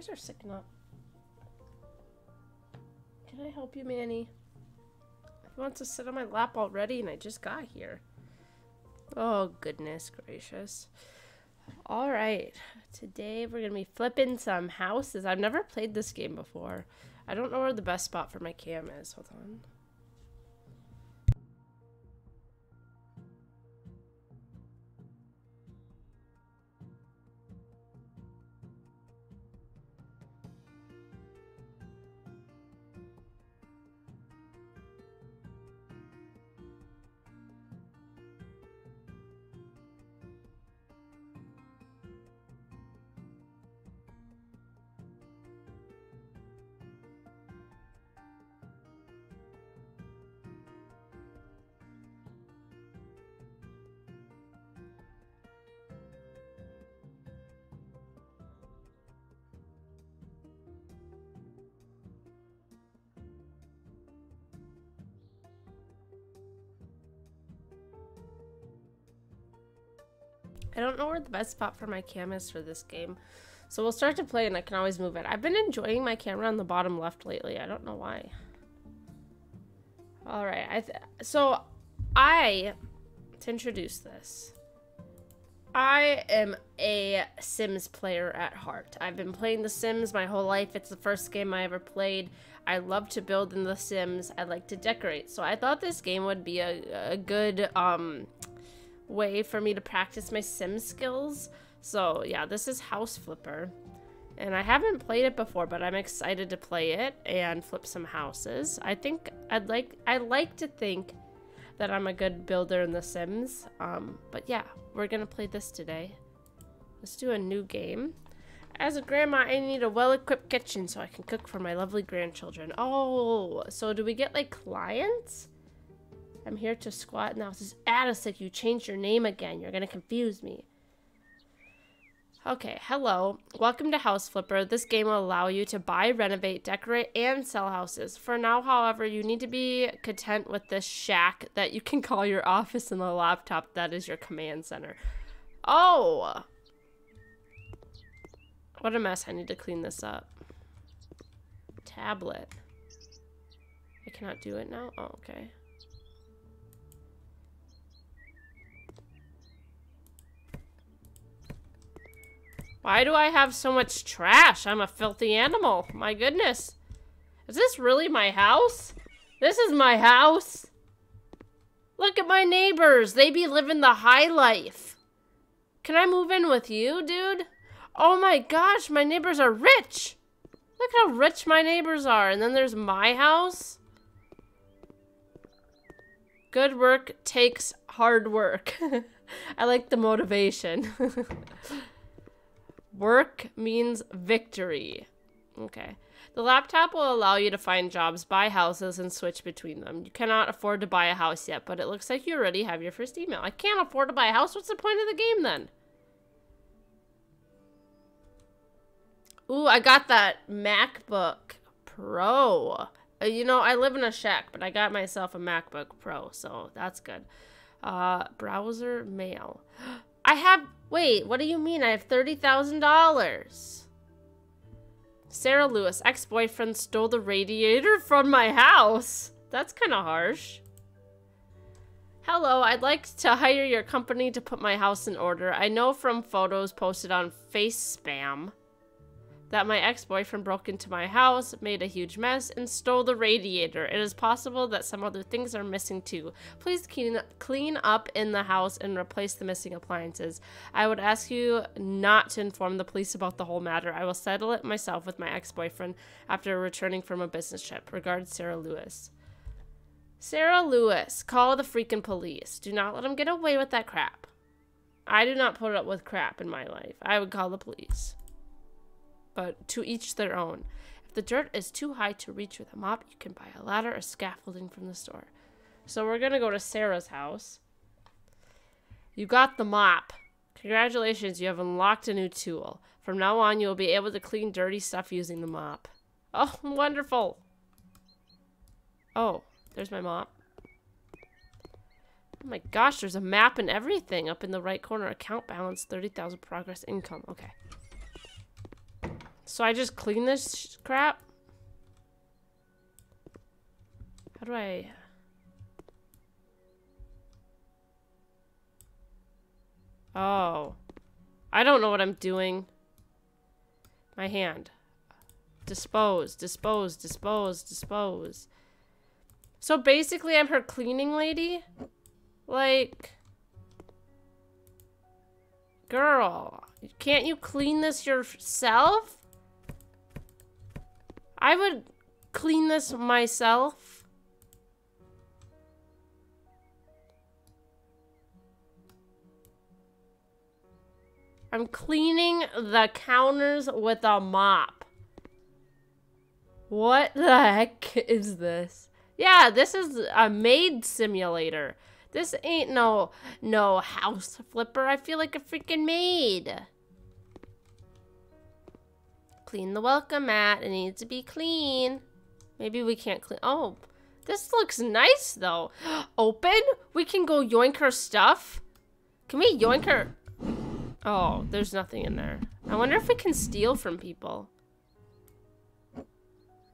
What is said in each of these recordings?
guys are sicking up. Can I help you, Manny? He wants to sit on my lap already, and I just got here. Oh, goodness gracious. All right. Today we're going to be flipping some houses. I've never played this game before. I don't know where the best spot for my cam is. Hold on. Know where the best spot for my cam is for this game. So we'll start to play and I can always move it. I've been enjoying my camera on the bottom left lately. I don't know why. All right. I so I to introduce this. I am a Sims player at heart. I've been playing The Sims my whole life. It's the first game I ever played. I love to build in The Sims. I like to decorate. So I thought this game would be a, a good um, way for me to practice my sim skills. So yeah, this is House Flipper. And I haven't played it before, but I'm excited to play it and flip some houses. I think I'd like I like to think that I'm a good builder in The Sims. Um, but yeah, we're gonna play this today. Let's do a new game. As a grandma, I need a well-equipped kitchen so I can cook for my lovely grandchildren. Oh, so do we get like clients? I'm here to squat now. It says, Addisik, you changed your name again. You're going to confuse me. Okay, hello. Welcome to House Flipper. This game will allow you to buy, renovate, decorate, and sell houses. For now, however, you need to be content with this shack that you can call your office and the laptop that is your command center. Oh! What a mess. I need to clean this up. Tablet. I cannot do it now? Oh, okay. Why do I have so much trash? I'm a filthy animal. My goodness. Is this really my house? This is my house. Look at my neighbors. They be living the high life. Can I move in with you, dude? Oh my gosh, my neighbors are rich. Look how rich my neighbors are. And then there's my house. Good work takes hard work. I like the motivation. Work means victory. Okay. The laptop will allow you to find jobs, buy houses, and switch between them. You cannot afford to buy a house yet, but it looks like you already have your first email. I can't afford to buy a house. What's the point of the game then? Ooh, I got that MacBook Pro. Uh, you know, I live in a shack, but I got myself a MacBook Pro, so that's good. Uh, browser mail. I have Wait, what do you mean? I have $30,000. Sarah Lewis, ex-boyfriend, stole the radiator from my house. That's kind of harsh. Hello, I'd like to hire your company to put my house in order. I know from photos posted on Face Spam that my ex-boyfriend broke into my house, made a huge mess, and stole the radiator. It is possible that some other things are missing too. Please clean, up in the house and replace the missing appliances. I would ask you not to inform the police about the whole matter. I will settle it myself with my ex-boyfriend after returning from a business trip. Regards, Sarah Lewis. Sarah Lewis, call the freaking police. Do not let them get away with that crap. I do not put up with crap in my life. I would call the police but to each their own. If the dirt is too high to reach with a mop, you can buy a ladder or scaffolding from the store. So we're going to go to Sarah's house. You got the mop. Congratulations, you have unlocked a new tool. From now on, you'll be able to clean dirty stuff using the mop. Oh, wonderful. Oh, there's my mop. Oh my gosh, there's a map and everything up in the right corner. Account balance, 30,000 progress income. Okay. So I just clean this crap? How do I... Oh. I don't know what I'm doing. My hand. Dispose, dispose, dispose, dispose. So basically I'm her cleaning lady? Like... Girl, can't you clean this yourself? I would clean this myself. I'm cleaning the counters with a mop. What the heck is this? Yeah, this is a maid simulator. This ain't no no house flipper. I feel like a freaking maid. Clean the welcome mat. It needs to be clean. Maybe we can't clean. Oh, this looks nice though. Open? We can go yoink her stuff. Can we yoink her? Oh, there's nothing in there. I wonder if we can steal from people.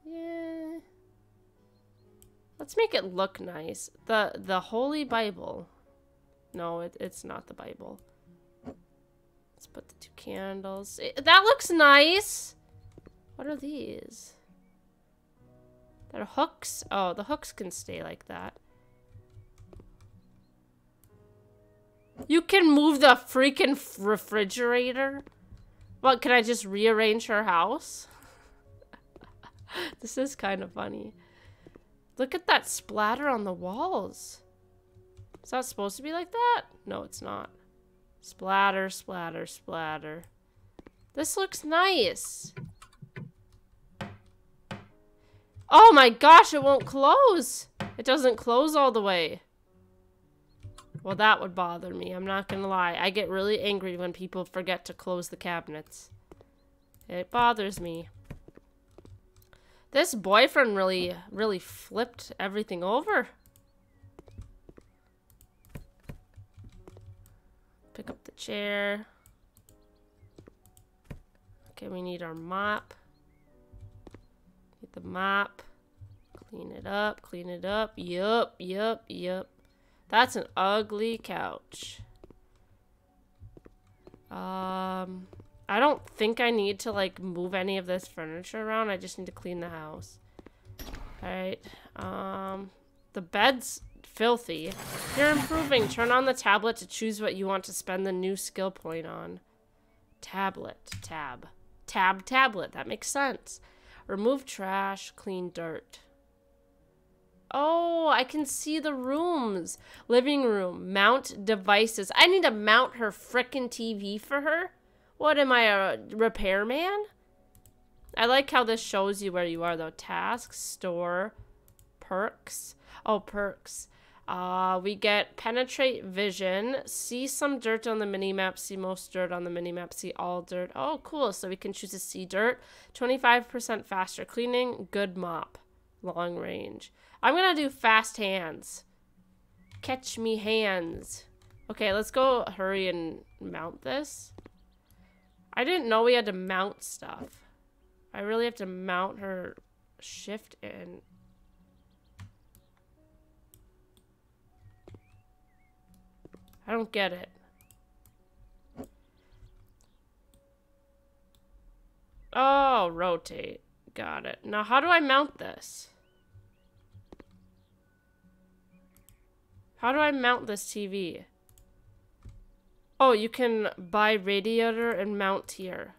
Yeah. Let's make it look nice. The the Holy Bible. No, it, it's not the Bible. Let's put the two candles. It, that looks nice. What are these? They're hooks. Oh, the hooks can stay like that. You can move the freaking refrigerator? What, can I just rearrange her house? this is kind of funny. Look at that splatter on the walls. Is that supposed to be like that? No, it's not. Splatter, splatter, splatter. This looks nice. Oh my gosh, it won't close. It doesn't close all the way. Well, that would bother me. I'm not going to lie. I get really angry when people forget to close the cabinets. It bothers me. This boyfriend really, really flipped everything over. Pick up the chair. Okay, we need our mop. Get the mop. Clean it up, clean it up. Yup, yup, yup. That's an ugly couch. Um, I don't think I need to like move any of this furniture around. I just need to clean the house. Alright. Um, the bed's filthy. You're improving. Turn on the tablet to choose what you want to spend the new skill point on. Tablet. Tab. Tab tablet. That makes sense. Remove trash. Clean dirt. Oh, I can see the rooms. Living room. Mount devices. I need to mount her frickin' TV for her? What am I, a repairman? I like how this shows you where you are though. Tasks, store, perks. Oh, perks. Uh, we get penetrate vision, see some dirt on the minimap, see most dirt on the minimap, see all dirt. Oh, cool. So we can choose to see dirt. 25% faster cleaning, good mop, long range. I'm going to do fast hands. Catch me hands. Okay, let's go hurry and mount this. I didn't know we had to mount stuff. I really have to mount her shift in. I don't get it. Oh, rotate. Got it. Now, how do I mount this? How do I mount this TV? Oh, you can buy radiator and mount here.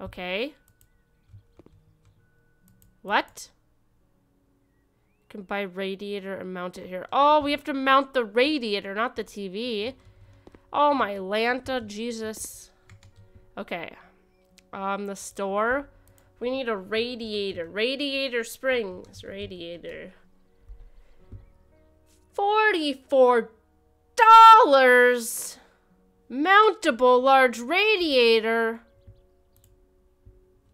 Okay. What? Can buy radiator and mount it here. Oh, we have to mount the radiator, not the TV. Oh, my Lanta, Jesus. Okay. Um, the store. We need a radiator. Radiator springs. Radiator. $44 Mountable large radiator.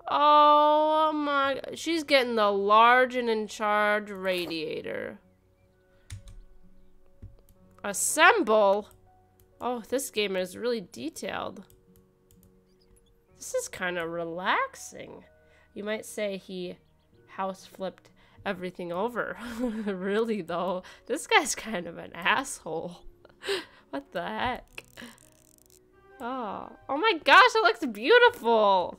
Oh my, she's getting the large and in charge radiator. Assemble? Oh, this game is really detailed. This is kind of relaxing. You might say he house flipped everything over. really, though, this guy's kind of an asshole. what the heck? Oh, oh my gosh, it looks beautiful.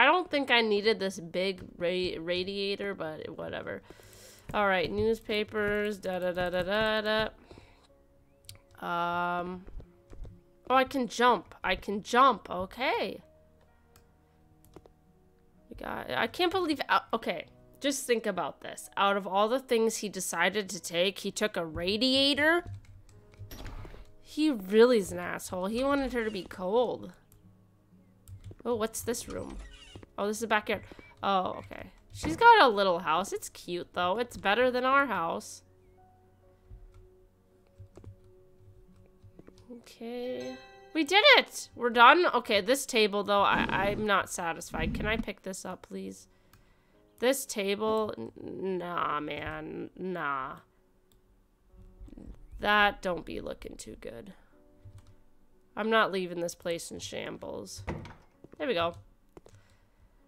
I don't think I needed this big ra radiator, but whatever. All right, newspapers, da da da da da da. Um, oh, I can jump. I can jump. Okay. We got. I can't believe. Okay, just think about this. Out of all the things he decided to take, he took a radiator. He really is an asshole. He wanted her to be cold. Oh, what's this room? Oh, this is the backyard. Oh, okay. She's got a little house. It's cute, though. It's better than our house. Okay. We did it! We're done? Okay, this table, though, I I'm not satisfied. Can I pick this up, please? This table? Nah, man. Nah. That don't be looking too good. I'm not leaving this place in shambles. There we go.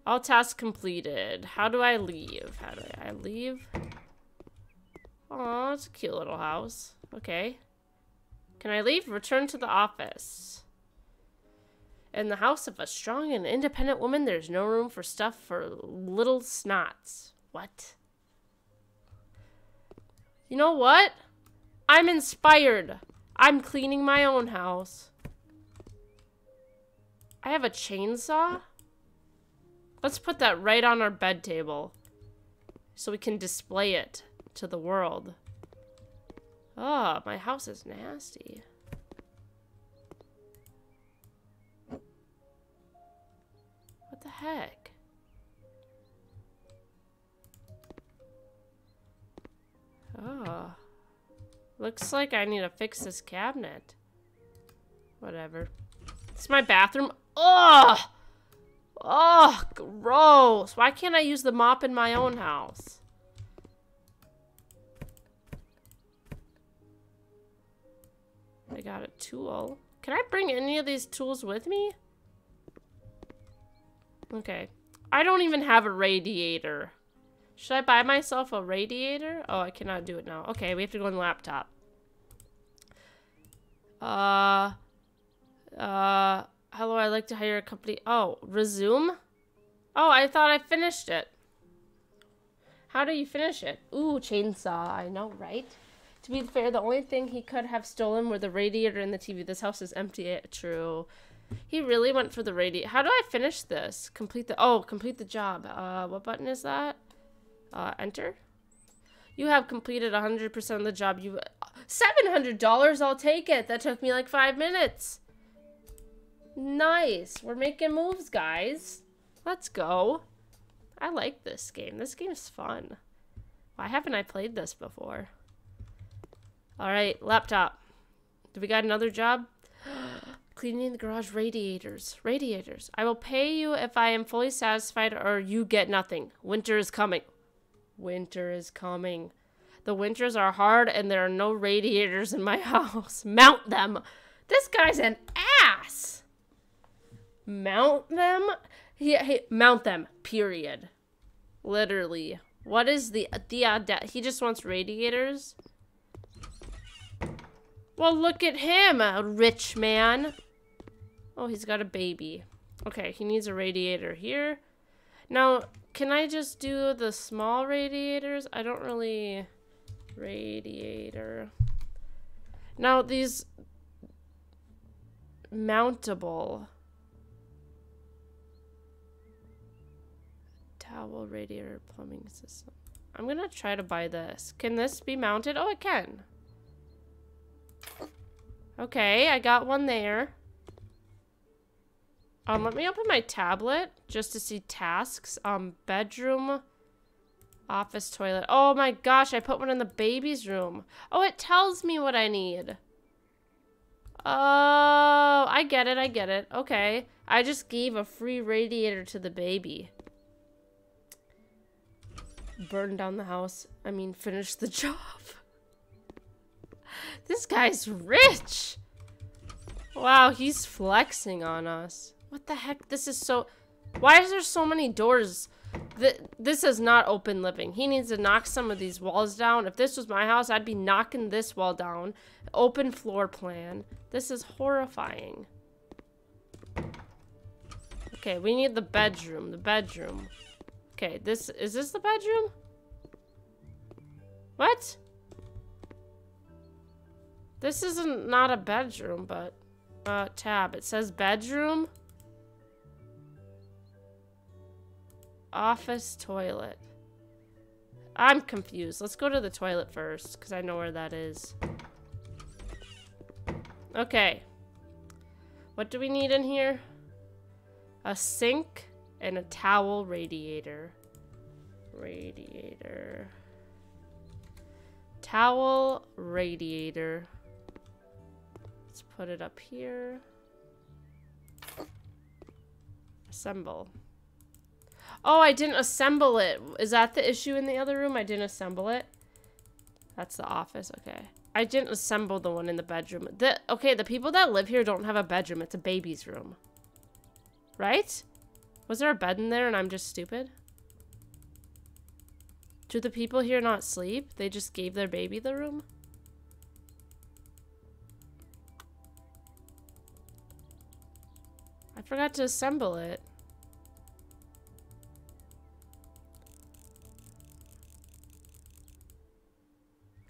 All tasks completed. How do I leave? How do I, leave? Oh, it's a cute little house. Okay. Can I leave? Return to the office. In the house of a strong and independent woman, there's no room for stuff for little snots. What? You know what? I'm inspired. I'm cleaning my own house. I have a chainsaw? Let's put that right on our bed table. So we can display it to the world. Oh, my house is nasty. What the heck? Oh. Looks like I need to fix this cabinet. Whatever. It's my bathroom. Ugh! Oh, gross. Why can't I use the mop in my own house? I got a tool. Can I bring any of these tools with me? Okay. I don't even have a radiator. Should I buy myself a radiator? Oh, I cannot do it now. Okay, we have to go on the laptop. Uh, uh, Hello, I'd like to hire a company. Oh, resume? Oh, I thought I finished it. How do you finish it? Ooh, chainsaw. I know, right? To be fair, the only thing he could have stolen were the radiator and the TV. This house is empty. True. He really went for the radiator. How do I finish this? Complete the... Oh, complete the job. Uh, what button is that? Uh, enter? You have completed 100% of the job. You... $700! I'll take it. That took me like five minutes. Nice. We're making moves, guys. Let's go. I like this game. This game's fun. Why haven't I played this before? Alright, laptop. Do we got another job? Cleaning the garage radiators. Radiators. I will pay you if I am fully satisfied or you get nothing. Winter is coming. Winter is coming. The winters are hard and there are no radiators in my house. Mount them. This guy's an ass mount them. He, he mount them. Period. Literally. What is the the uh, he just wants radiators? Well, look at him, a rich man. Oh, he's got a baby. Okay, he needs a radiator here. Now, can I just do the small radiators? I don't really... Radiator. Now, these... Mountable. Towel, radiator, plumbing system. I'm gonna try to buy this. Can this be mounted? Oh, it can. Okay, I got one there. Um, let me open my tablet just to see tasks. Um, bedroom, office, toilet. Oh my gosh, I put one in the baby's room. Oh, it tells me what I need. Oh, I get it, I get it. Okay. I just gave a free radiator to the baby burn down the house. I mean, finish the job. This guy's rich. Wow, he's flexing on us. What the heck? This is so... Why is there so many doors? Th this is not open living. He needs to knock some of these walls down. If this was my house, I'd be knocking this wall down. Open floor plan. This is horrifying. Okay, we need the bedroom. The bedroom. Okay, this... Is this the bedroom? What? This isn't not a bedroom, but... Uh, tab. It says bedroom. Office toilet. I'm confused. Let's go to the toilet first, because I know where that is. Okay. What do we need in here? A sink and a towel radiator. Radiator. Towel radiator. Let's put it up here. Assemble. Oh, I didn't assemble it. Is that the issue in the other room? I didn't assemble it? That's the office. Okay. I didn't assemble the one in the bedroom. The Okay, the people that live here don't have a bedroom. It's a baby's room. Right? Was there a bed in there and I'm just stupid? Do the people here not sleep? They just gave their baby the room? I forgot to assemble it.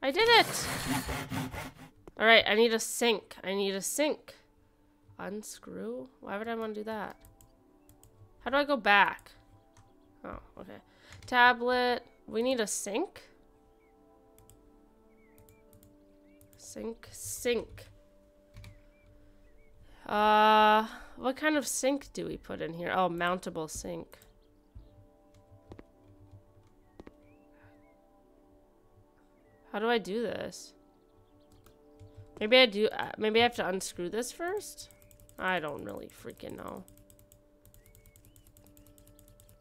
I did it! Alright, I need a sink. I need a sink. Unscrew? Why would I want to do that? How do I go back? Oh, okay. Tablet. We need a sink? Sink, sink. Uh, what kind of sink do we put in here? Oh, mountable sink. How do I do this? Maybe I do, uh, maybe I have to unscrew this first? I don't really freaking know.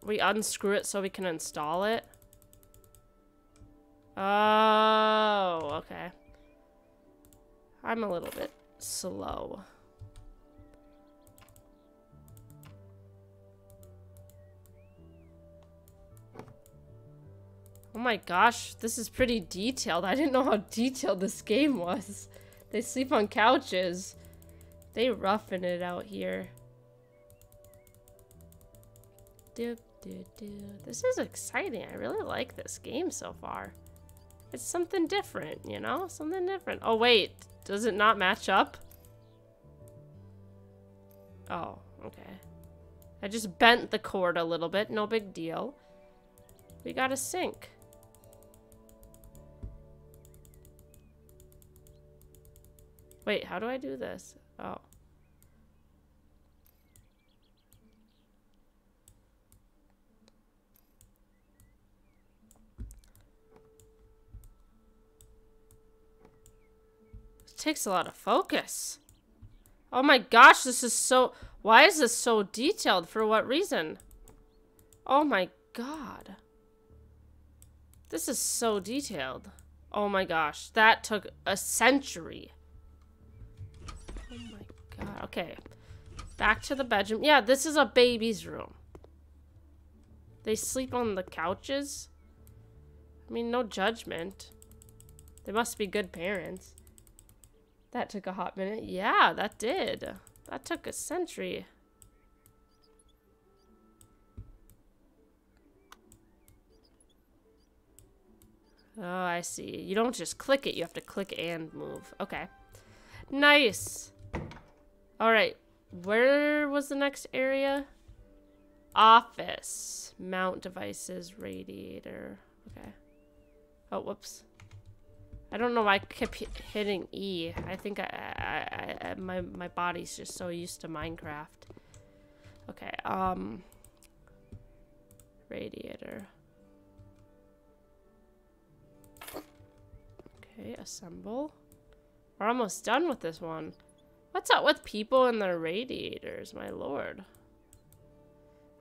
We unscrew it so we can install it? Oh, okay. I'm a little bit slow. Oh my gosh, this is pretty detailed. I didn't know how detailed this game was. They sleep on couches. They roughing it out here. Doop, doop, doop. This is exciting. I really like this game so far. It's something different, you know? Something different. Oh, wait. Does it not match up? Oh, okay. I just bent the cord a little bit. No big deal. We got a sink. Wait, how do I do this? Oh. Takes a lot of focus. Oh my gosh, this is so... Why is this so detailed? For what reason? Oh my god. This is so detailed. Oh my gosh, that took a century. Oh my god. Okay. Back to the bedroom. Yeah, this is a baby's room. They sleep on the couches. I mean, no judgment. They must be good parents. That took a hot minute. Yeah, that did. That took a century. Oh, I see. You don't just click it, you have to click and move. Okay. Nice. Alright, where was the next area? Office. Mount devices, radiator. Okay. Oh, whoops. I don't know why I kept hitting E. I think I, I, I, my, my body's just so used to Minecraft. Okay, um... Radiator. Okay, assemble. We're almost done with this one. What's up with people and their radiators, my lord?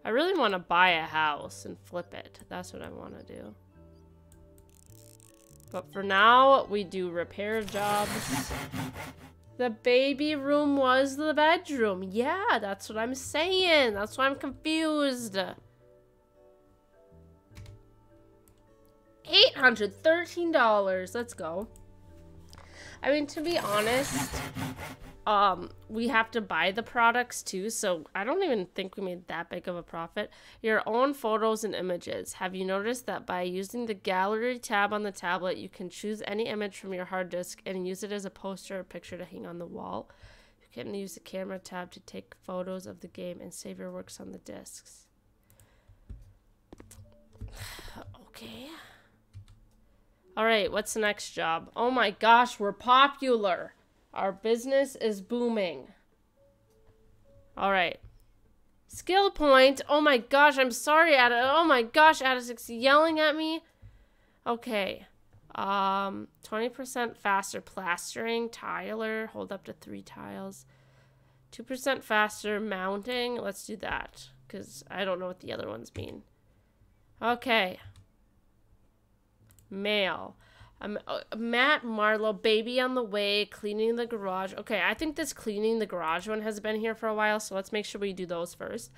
I really want to buy a house and flip it. That's what I want to do. But for now, we do repair jobs. The baby room was the bedroom. Yeah, that's what I'm saying. That's why I'm confused. $813. Let's go. I mean, to be honest, um, we have to buy the products too, so I don't even think we made that big of a profit. Your own photos and images. Have you noticed that by using the gallery tab on the tablet, you can choose any image from your hard disk and use it as a poster or picture to hang on the wall? You can use the camera tab to take photos of the game and save your works on the discs. okay. All right, what's the next job? Oh my gosh, we're popular. Our business is booming. All right. Skill point. Oh my gosh, I'm sorry, Ada. Oh my gosh, Adisix yelling at me. Okay. Um, 20% faster plastering, tiler, hold up to three tiles. 2% faster mounting. Let's do that because I don't know what the other ones mean. Okay. Mail. Um, uh, Matt Marlowe, baby on the way, cleaning the garage. Okay, I think this cleaning the garage one has been here for a while, so let's make sure we do those first.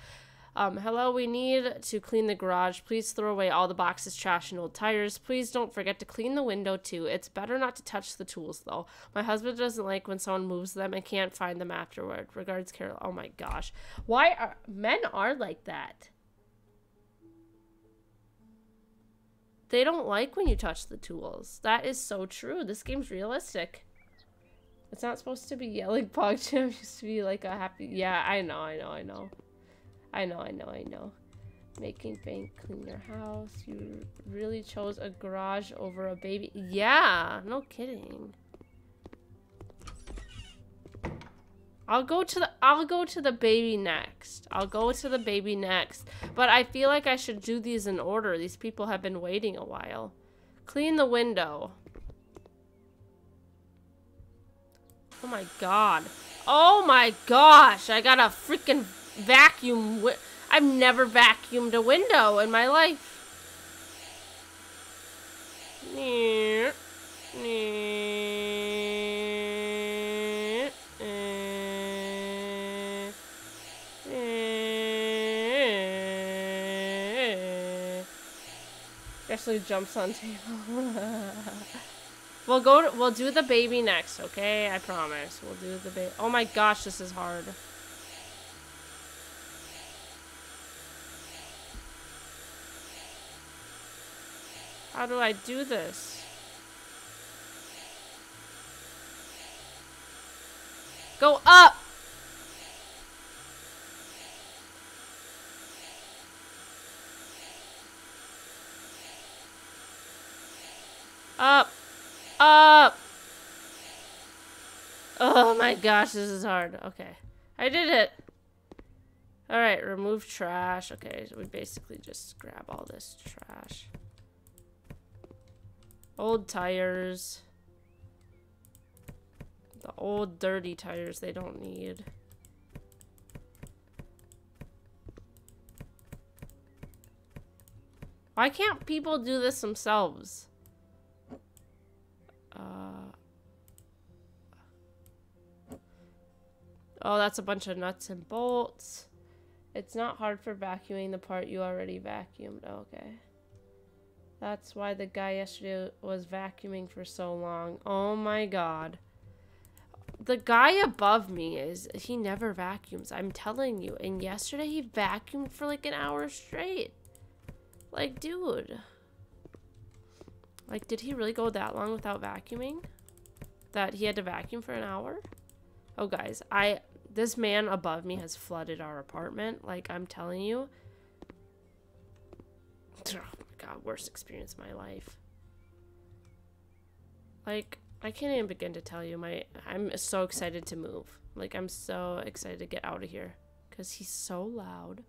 Um, hello, we need to clean the garage. Please throw away all the boxes, trash, and old tires. Please don't forget to clean the window too. It's better not to touch the tools though. My husband doesn't like when someone moves them and can't find them afterward. Regards, Carol. Oh my gosh, why are men are like that? They don't like when you touch the tools. That is so true. This game's realistic. It's not supposed to be yelling PogChamp. used to be like a happy... Yeah, I know, I know, I know. I know, I know, I know. Making bank clean your house. You really chose a garage over a baby. Yeah, no kidding. I'll go to the I'll go to the baby next. I'll go to the baby next. But I feel like I should do these in order. These people have been waiting a while. Clean the window. Oh my god. Oh my gosh. I got a freaking vacuum. I've never vacuumed a window in my life. Ashley jumps on table. we'll go. To, we'll do the baby next, okay? I promise. We'll do the baby. Oh my gosh, this is hard. How do I do this? Go up! Up. Up. Oh my gosh, this is hard. Okay. I did it. Alright, remove trash. Okay, so we basically just grab all this trash. Old tires. The old dirty tires they don't need. Why can't people do this themselves? Oh, that's a bunch of nuts and bolts. It's not hard for vacuuming the part you already vacuumed. Okay. That's why the guy yesterday was vacuuming for so long. Oh my god. The guy above me is, he never vacuums. I'm telling you. And yesterday he vacuumed for like an hour straight. Like, dude. Like, did he really go that long without vacuuming? That he had to vacuum for an hour? Oh, guys, I... This man above me has flooded our apartment. Like, I'm telling you. Oh, my God. Worst experience of my life. Like, I can't even begin to tell you. My I'm so excited to move. Like, I'm so excited to get out of here. Because he's so loud.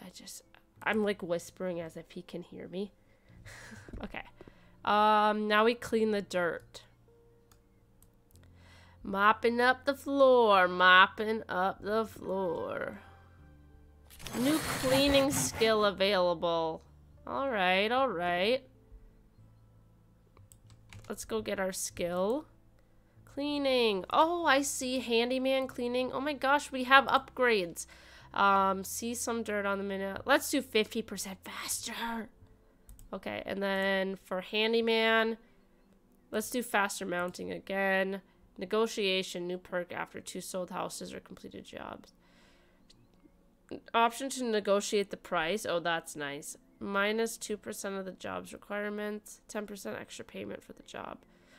I just... I'm, like, whispering as if he can hear me. okay. Um, now we clean the dirt. Mopping up the floor, mopping up the floor. New cleaning skill available. Alright, alright. Let's go get our skill. Cleaning. Oh, I see handyman cleaning. Oh my gosh, we have upgrades. Um, see some dirt on the minute. Let's do 50% faster. Okay, and then for handyman, let's do faster mounting again. Negotiation, new perk after two sold houses or completed jobs. Option to negotiate the price. Oh, that's nice. Minus 2% of the job's requirements. 10% extra payment for the job.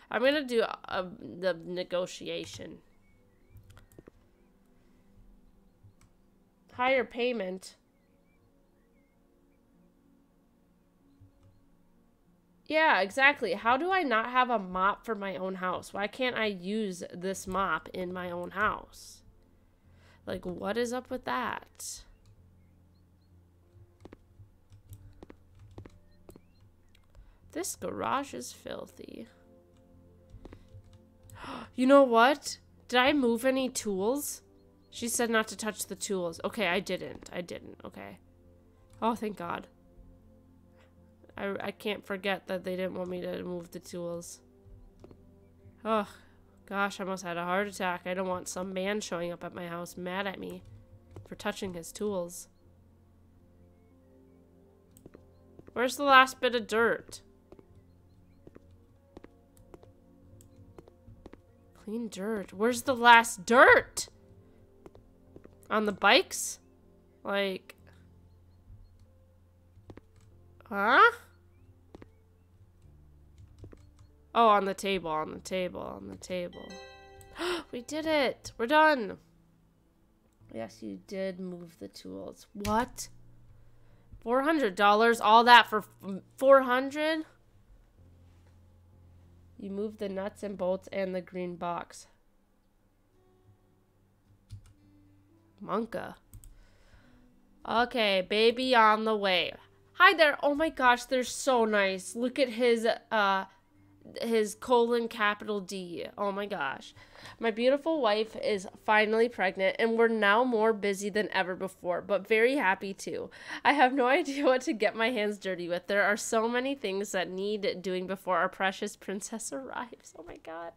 I'm going to do a, a, the negotiation. Higher payment. Yeah, exactly. How do I not have a mop for my own house? Why can't I use this mop in my own house? Like, what is up with that? This garage is filthy. you know what? Did I move any tools? She said not to touch the tools. Okay, I didn't. I didn't. Okay. Oh, thank God. I, I can't forget that they didn't want me to move the tools. Oh, gosh, I almost had a heart attack. I don't want some man showing up at my house mad at me for touching his tools. Where's the last bit of dirt? Clean dirt. Where's the last dirt? On the bikes? Like... Huh? Oh, on the table, on the table, on the table. we did it! We're done! Yes, you did move the tools. What? $400? All that for 400 You moved the nuts and bolts and the green box. Monka. Okay, baby on the way. Hi there. Oh my gosh, they're so nice. Look at his uh his colon capital D. Oh my gosh. My beautiful wife is finally pregnant, and we're now more busy than ever before, but very happy too. I have no idea what to get my hands dirty with. There are so many things that need doing before our precious princess arrives. Oh my god.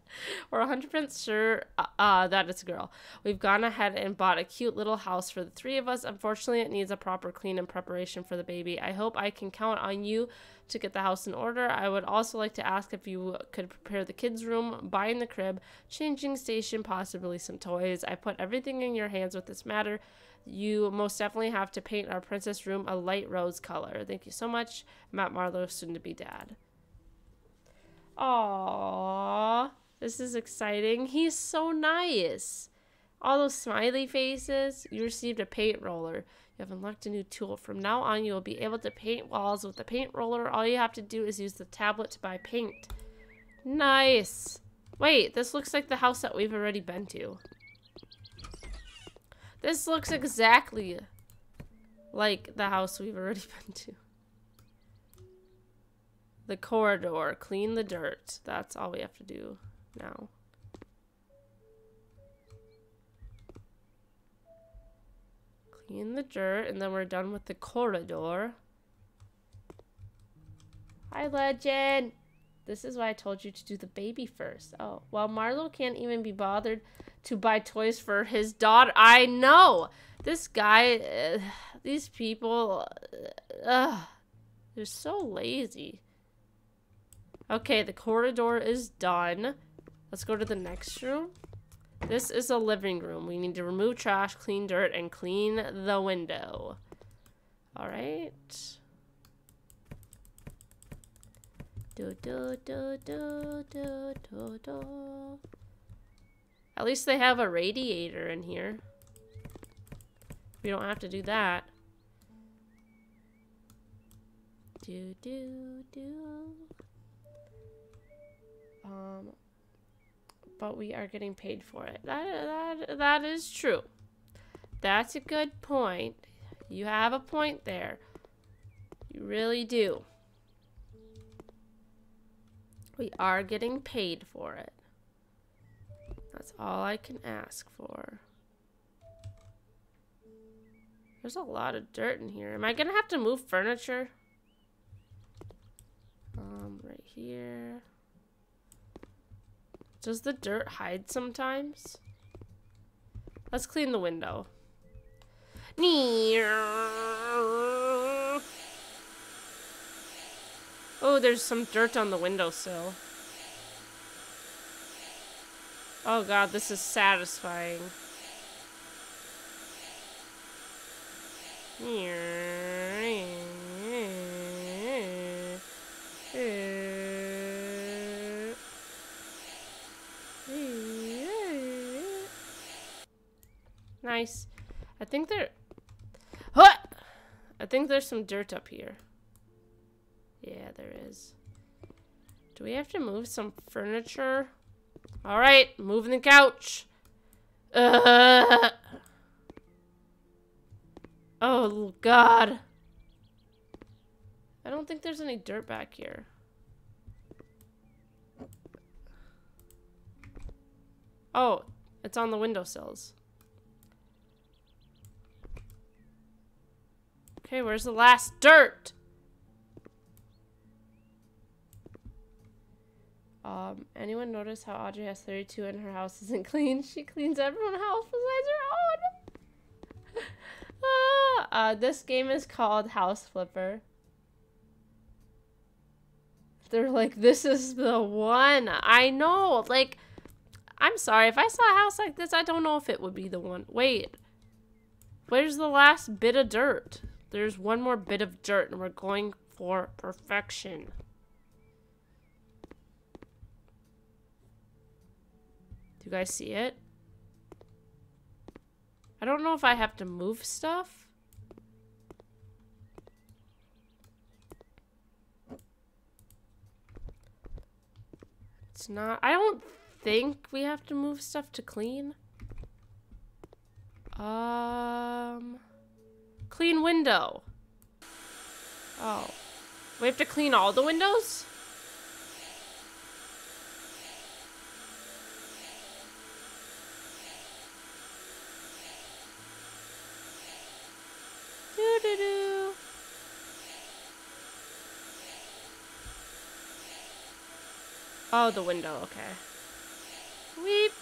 We're 100% sure uh, uh, that it's a girl. We've gone ahead and bought a cute little house for the three of us. Unfortunately, it needs a proper clean and preparation for the baby. I hope I can count on you to get the house in order. I would also like to ask if you could prepare the kids' room, buying the crib, changing station, possibly some toys. I put everything in your hands with this matter. You most definitely have to paint our princess room a light rose color. Thank you so much, Matt Marlowe, soon to be dad. Aww, this is exciting. He's so nice. All those smiley faces. You received a paint roller. You have unlocked a new tool. From now on, you will be able to paint walls with the paint roller. All you have to do is use the tablet to buy paint. Nice. Wait, this looks like the house that we've already been to. This looks exactly like the house we've already been to. The corridor. Clean the dirt. That's all we have to do now. Clean the dirt, and then we're done with the corridor. Hi, Legend! This is why I told you to do the baby first. Oh, well, Marlowe can't even be bothered to buy toys for his daughter. I know! This guy, uh, these people, uh, they're so lazy. Okay, the corridor is done. Let's go to the next room. This is a living room. We need to remove trash, clean dirt, and clean the window. All right. Do, do, do, do, do, do, do. At least they have a radiator in here. We don't have to do that. Do, do, do. Um, but we are getting paid for it. That, that, that is true. That's a good point. You have a point there. You really do. We are getting paid for it. That's all I can ask for. There's a lot of dirt in here. Am I going to have to move furniture? Um, right here Does the dirt hide sometimes? Let's clean the window. Oh, there's some dirt on the windowsill. Oh god, this is satisfying. Nice. I think there... What? I think there's some dirt up here. Yeah, there is. Do we have to move some furniture? Alright, moving the couch. Uh. Oh, God. I don't think there's any dirt back here. Oh, it's on the windowsills. Okay, where's the last dirt? Um, anyone notice how Audrey has 32 and her house isn't clean? She cleans everyone's house besides her own. uh, uh, this game is called House Flipper. They're like, this is the one. I know. Like, I'm sorry. If I saw a house like this, I don't know if it would be the one. Wait. Where's the last bit of dirt? There's one more bit of dirt, and we're going for perfection. Do you guys see it? I don't know if I have to move stuff. It's not... I don't think we have to move stuff to clean. Um... Clean window. Oh. We have to clean all the windows? Doo -doo -doo. Oh, the window, okay. Weep,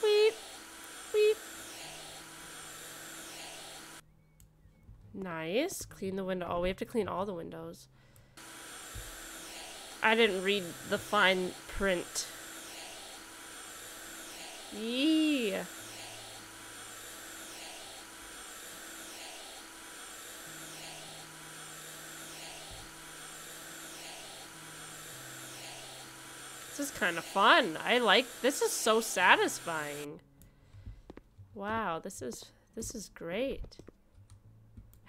weep, weep. Nice. Clean the window. Oh, we have to clean all the windows. I didn't read the fine print. Yeah. This is kind of fun. I like, this is so satisfying. Wow, this is, this is great.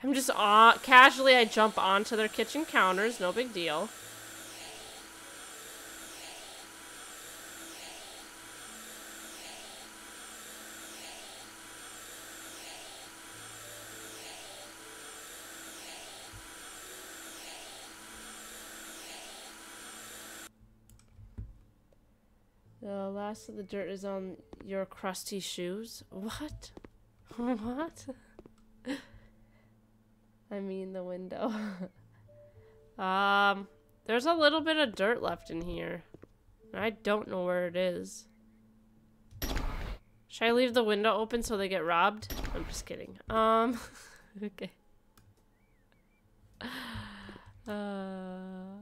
I'm just uh, casually I jump onto their kitchen counters, no big deal. The last of the dirt is on your crusty shoes. What? what? I mean the window. um, there's a little bit of dirt left in here. I don't know where it is. Should I leave the window open so they get robbed? I'm just kidding. Um, okay. Uh,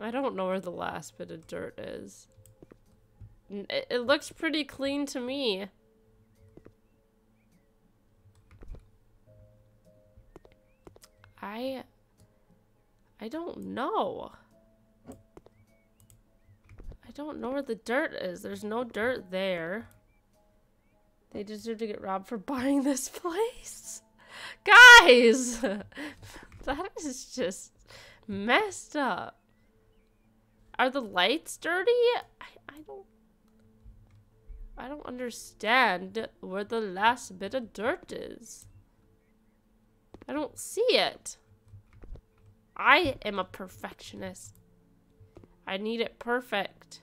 I don't know where the last bit of dirt is. It, it looks pretty clean to me. I... I don't know. I don't know where the dirt is. There's no dirt there. They deserve to get robbed for buying this place. Guys! that is just messed up. Are the lights dirty? I, I don't... I don't understand where the last bit of dirt is. I don't see it. I am a perfectionist. I need it perfect.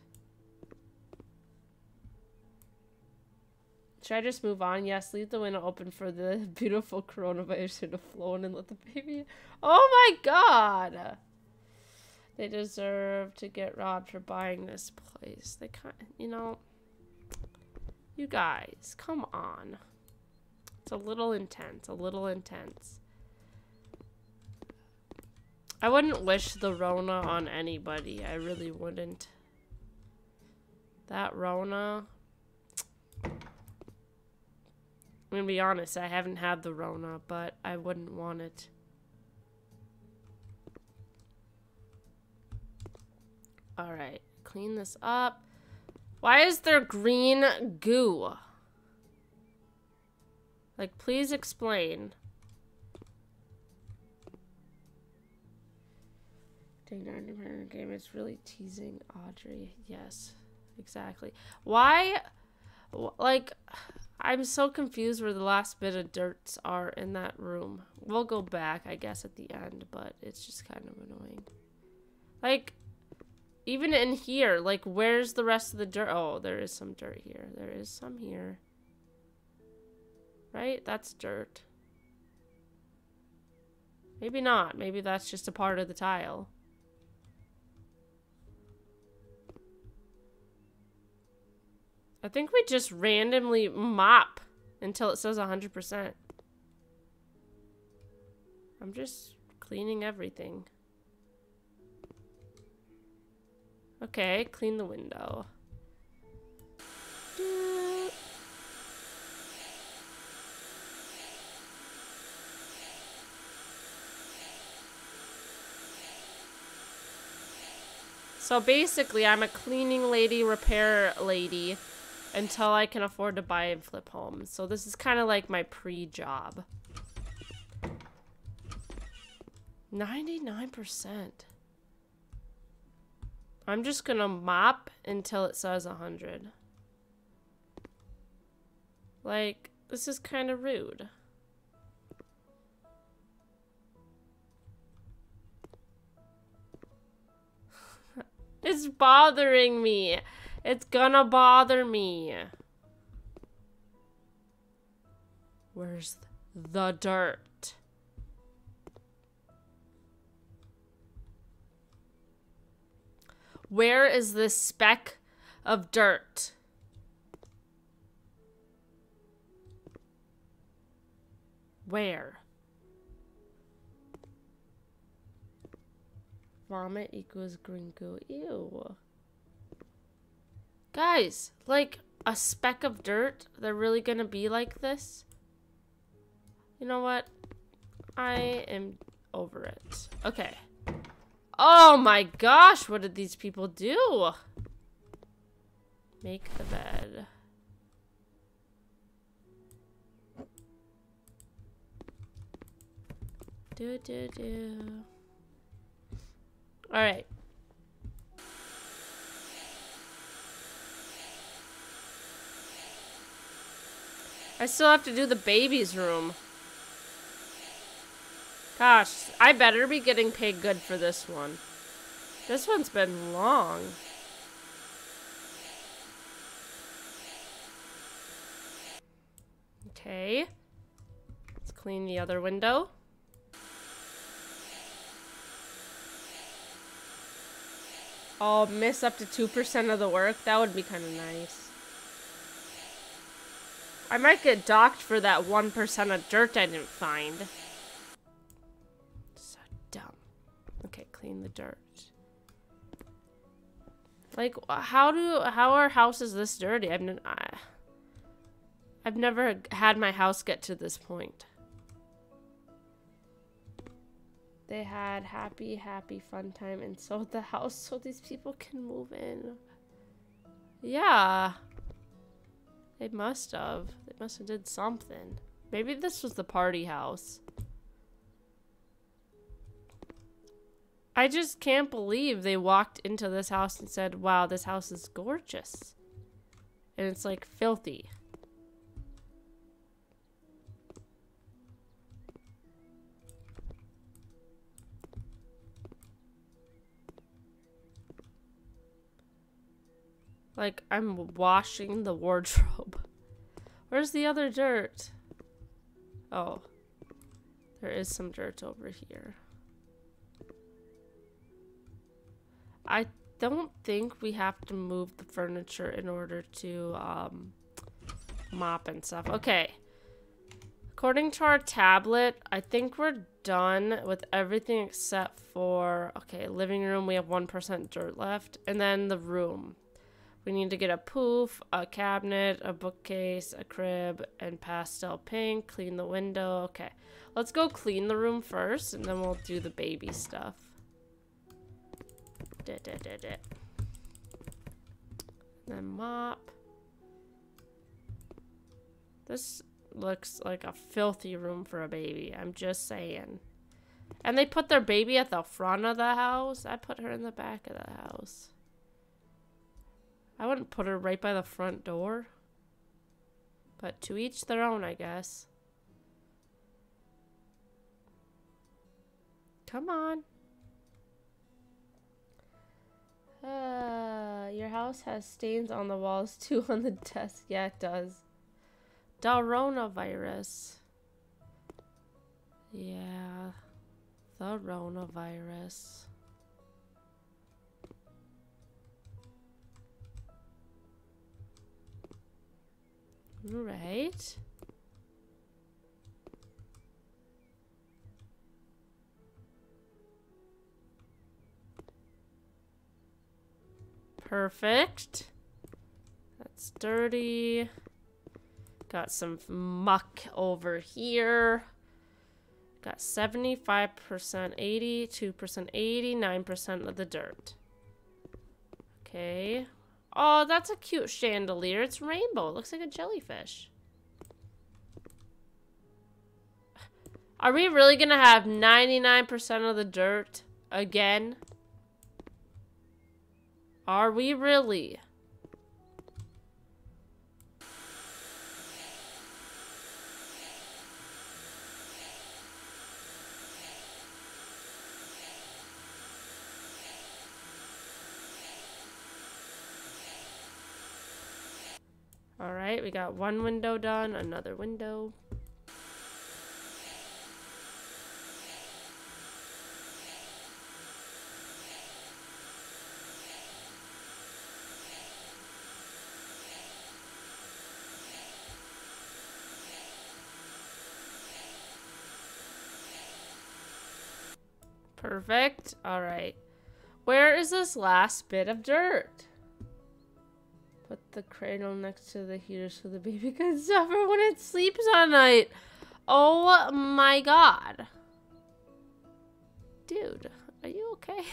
Should I just move on? Yes, leave the window open for the beautiful coronavirus to flow in and let the baby... Oh my god! They deserve to get robbed for buying this place. They kind you know, you guys, come on. It's a little intense, a little intense. I wouldn't wish the Rona on anybody. I really wouldn't. That Rona. I'm gonna be honest, I haven't had the Rona, but I wouldn't want it. Alright, clean this up. Why is there green goo? Like, please explain. Take 90% game. It's really teasing Audrey. Yes, exactly. Why? Like, I'm so confused where the last bit of dirts are in that room. We'll go back, I guess, at the end, but it's just kind of annoying. Like, even in here, like, where's the rest of the dirt? Oh, there is some dirt here. There is some here. Right? That's dirt. Maybe not. Maybe that's just a part of the tile. I think we just randomly mop until it says 100%. I'm just cleaning everything. Okay, clean the window. So basically, I'm a cleaning lady, repair lady, until I can afford to buy and flip homes. So this is kind of like my pre-job. 99%. I'm just gonna mop until it says 100. Like, this is kind of rude. it's bothering me. It's gonna bother me. Where's the dirt? Where is this speck of dirt? Where? Vomit equals green goo. Ew. Guys, like a speck of dirt, they're really gonna be like this? You know what? I am over it. Okay. Oh my gosh, what did these people do? Make the bed. Do do do. All right. I still have to do the baby's room. Gosh, I better be getting paid good for this one. This one's been long. Okay. Let's clean the other window. I'll miss up to 2% of the work. That would be kind of nice. I might get docked for that 1% of dirt I didn't find. So dumb. Okay, clean the dirt. Like, how do how are houses this dirty? I've n I, I've never had my house get to this point. They had happy, happy fun time and sold the house so these people can move in. Yeah. They must have. They must have did something. Maybe this was the party house. I just can't believe they walked into this house and said, wow, this house is gorgeous. And it's like filthy. Like, I'm washing the wardrobe. Where's the other dirt? Oh. There is some dirt over here. I don't think we have to move the furniture in order to um, mop and stuff. Okay. According to our tablet, I think we're done with everything except for, okay, living room, we have 1% dirt left. And then the room. We need to get a poof, a cabinet, a bookcase, a crib, and pastel pink. Clean the window. Okay, let's go clean the room first, and then we'll do the baby stuff. Da, da, da, da. Then mop. This looks like a filthy room for a baby. I'm just saying. And they put their baby at the front of the house. I put her in the back of the house. I wouldn't put her right by the front door. But to each their own, I guess. Come on. Uh, your house has stains on the walls too on the desk. Yeah, it does. Coronavirus. Yeah. The coronavirus. Right. Perfect. That's dirty. Got some muck over here. Got 75%, 82%, 89% of the dirt. Okay. Oh, that's a cute chandelier. It's rainbow. It looks like a jellyfish. Are we really going to have 99% of the dirt again? Are we really? Alright, we got one window done, another window. Perfect. Alright. Where is this last bit of dirt? The cradle next to the heater so the baby can suffer when it sleeps all night. Oh my god. Dude, are you okay?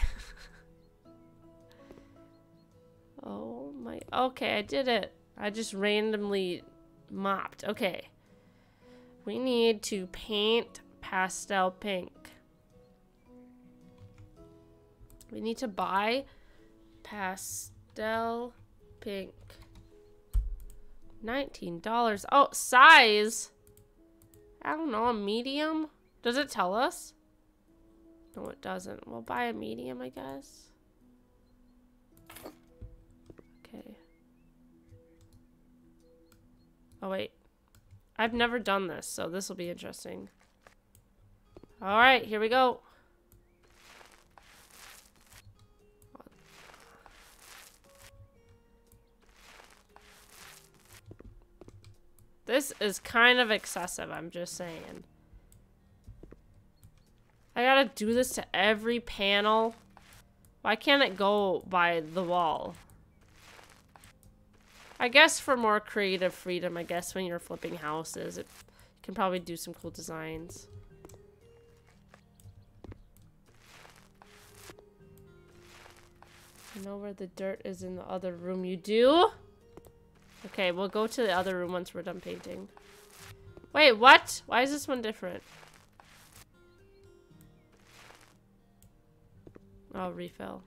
oh my... Okay, I did it. I just randomly mopped. Okay. We need to paint pastel pink. We need to buy pastel pink. $19. Oh, size. I don't know, a medium? Does it tell us? No, it doesn't. We'll buy a medium, I guess. Okay. Oh, wait. I've never done this, so this will be interesting. Alright, here we go. This is kind of excessive, I'm just saying. I gotta do this to every panel. Why can't it go by the wall? I guess for more creative freedom, I guess when you're flipping houses, it can probably do some cool designs. I know where the dirt is in the other room. You do? Okay, we'll go to the other room once we're done painting. Wait, what? Why is this one different? Oh, refill.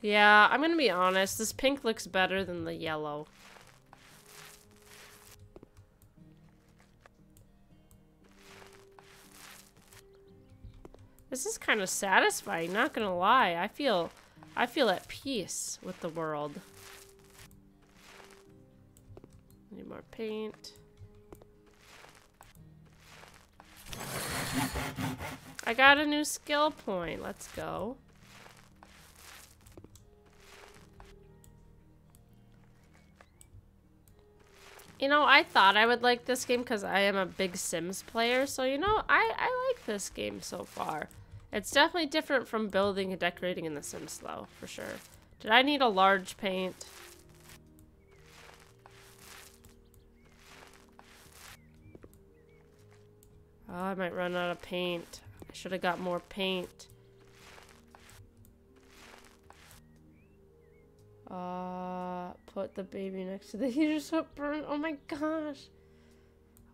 Yeah, I'm gonna be honest. This pink looks better than the yellow. This is kind of satisfying, not gonna lie. I feel I feel at peace with the world. Need more paint. I got a new skill point. Let's go. You know, I thought I would like this game because I am a big Sims player. So, you know, I, I like this game so far. It's definitely different from building and decorating in The Sims, though, for sure. Did I need a large paint? Oh, I might run out of paint. I should have got more paint. Uh, put the baby next to the heater so it burn. Oh my gosh.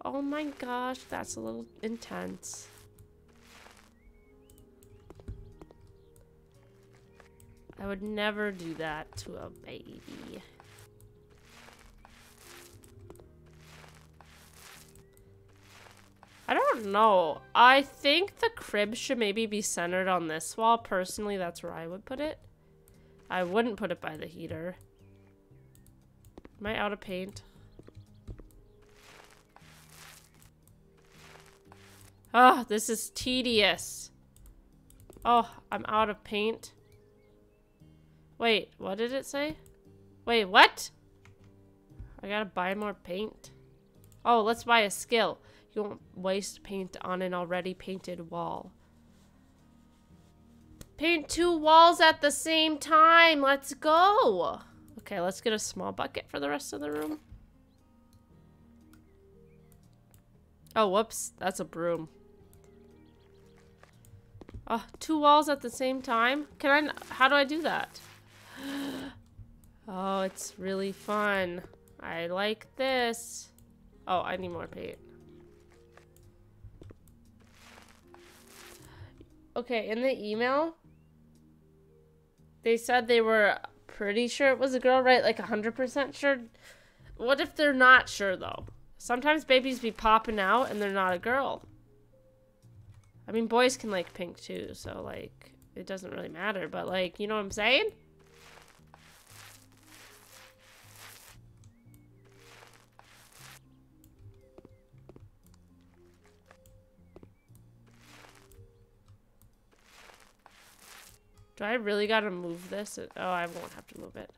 Oh my gosh, that's a little intense. I would never do that to a baby. I don't know. I think the crib should maybe be centered on this wall. Personally, that's where I would put it. I wouldn't put it by the heater. Am I out of paint? Oh, this is tedious. Oh, I'm out of paint. Wait, what did it say? Wait, what? I gotta buy more paint? Oh, let's buy a skill. You won't waste paint on an already painted wall. Paint two walls at the same time. Let's go. Okay, let's get a small bucket for the rest of the room. Oh, whoops. That's a broom. Oh, two walls at the same time? Can I... How do I do that? Oh, it's really fun. I like this. Oh, I need more paint. Okay, in the email, they said they were pretty sure it was a girl, right? Like 100% sure. What if they're not sure, though? Sometimes babies be popping out and they're not a girl. I mean, boys can like pink too, so like, it doesn't really matter. But like, you know what I'm saying? Do I really gotta move this? Oh, I won't have to move it.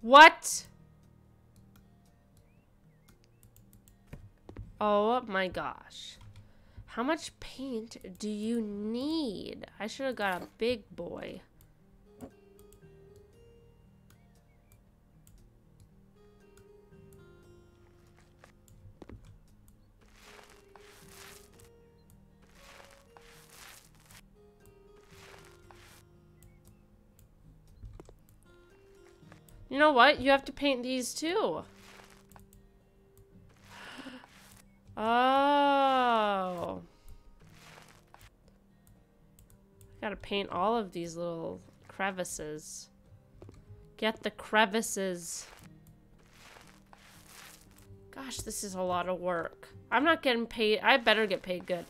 What? Oh my gosh. How much paint do you need? I should have got a big boy. You know what? You have to paint these too. Oh. Gotta paint all of these little crevices. Get the crevices. Gosh, this is a lot of work. I'm not getting paid. I better get paid good.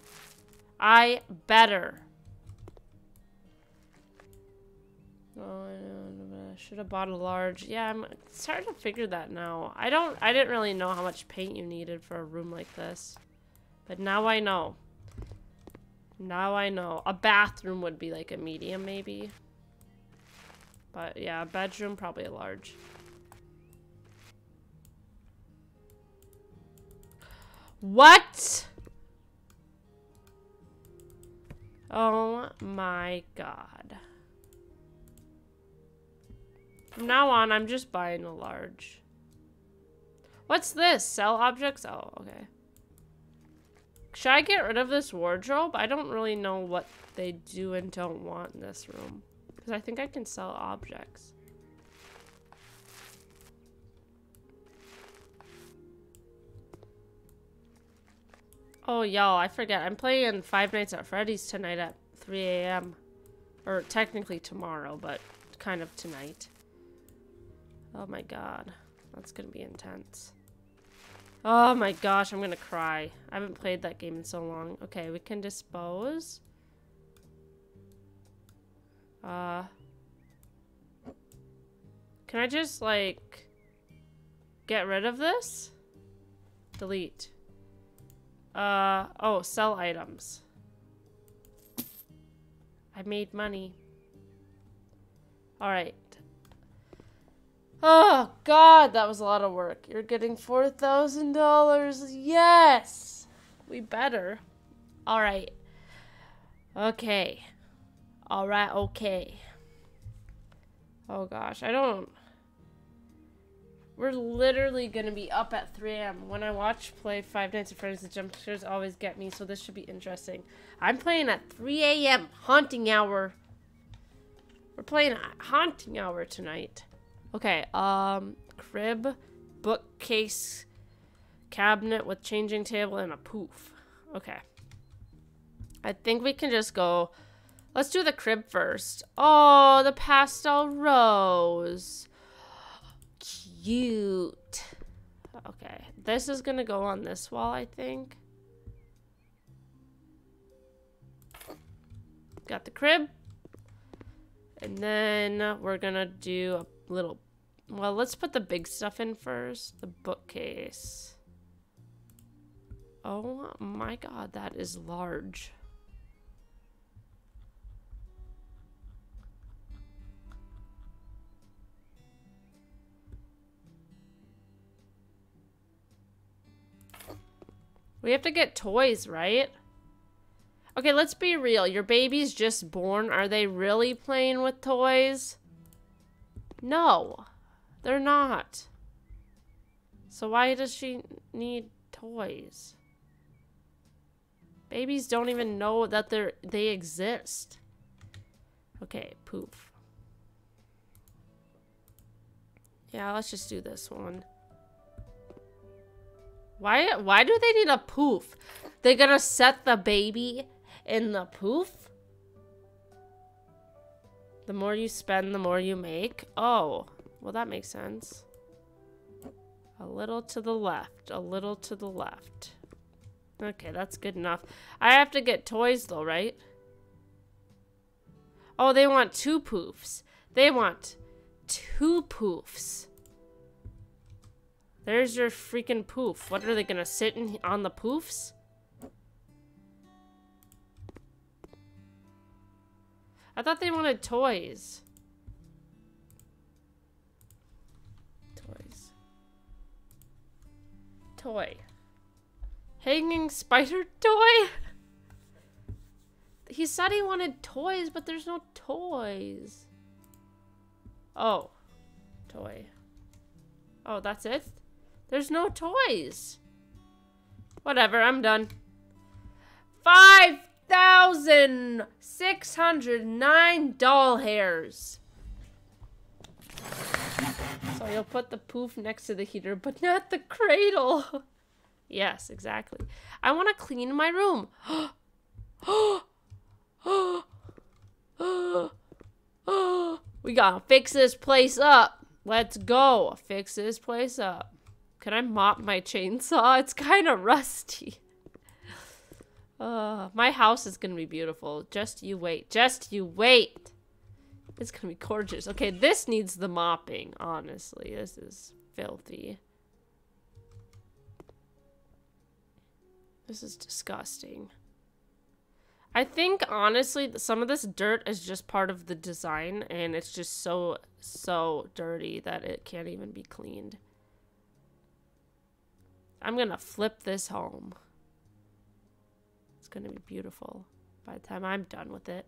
I better. Oh, I should have bought a large. Yeah, I'm starting to figure that now. I don't. I didn't really know how much paint you needed for a room like this, but now I know. Now I know. A bathroom would be like a medium, maybe. But yeah, bedroom probably a large. What? Oh my god. From now on, I'm just buying a large. What's this? Sell objects? Oh, okay. Should I get rid of this wardrobe? I don't really know what they do and don't want in this room. Because I think I can sell objects. Oh, y'all, I forget. I'm playing Five Nights at Freddy's tonight at 3 a.m. Or technically tomorrow, but kind of tonight. Oh my god. That's gonna be intense. Oh my gosh, I'm gonna cry. I haven't played that game in so long. Okay, we can dispose. Uh... Can I just, like, get rid of this? Delete. Uh, oh, sell items. I made money. Alright. Oh, God, that was a lot of work. You're getting $4,000. Yes! We better. Alright. Okay. Alright, okay. Oh, gosh. I don't... We're literally gonna be up at 3 a.m. When I watch play Five Nights at Freddy's, the jump scares always get me, so this should be interesting. I'm playing at 3 a.m. haunting hour. We're playing a haunting hour tonight. Okay, um, crib, bookcase, cabinet with changing table, and a poof. Okay. I think we can just go... Let's do the crib first. Oh, the pastel rose cute. Okay, this is gonna go on this wall, I think. Got the crib. And then we're gonna do a little, well, let's put the big stuff in first. The bookcase. Oh my god, that is large. We have to get toys, right? Okay, let's be real. Your baby's just born. Are they really playing with toys? No, they're not. So why does she need toys? Babies don't even know that they're they exist. Okay, poof. Yeah, let's just do this one. Why why do they need a poof? They're gonna set the baby in the poof? The more you spend, the more you make. Oh, well that makes sense. A little to the left, a little to the left. Okay, that's good enough. I have to get toys though, right? Oh, they want two poofs. They want two poofs. There's your freaking poof. What are they gonna sit in on the poofs? I thought they wanted toys. Toys. Toy. Hanging spider toy? He said he wanted toys, but there's no toys. Oh. Toy. Oh, that's it? There's no toys. Whatever, I'm done. 5,609 doll hairs. So you'll put the poof next to the heater, but not the cradle. yes, exactly. I want to clean my room. we gotta fix this place up. Let's go. Fix this place up. Can I mop my chainsaw? It's kind of rusty. Uh, my house is gonna be beautiful. Just you wait. Just you wait. It's gonna be gorgeous. Okay, this needs the mopping, honestly. This is filthy. This is disgusting. I think, honestly, some of this dirt is just part of the design, and it's just so, so dirty that it can't even be cleaned. I'm gonna flip this home. It's gonna be beautiful by the time I'm done with it.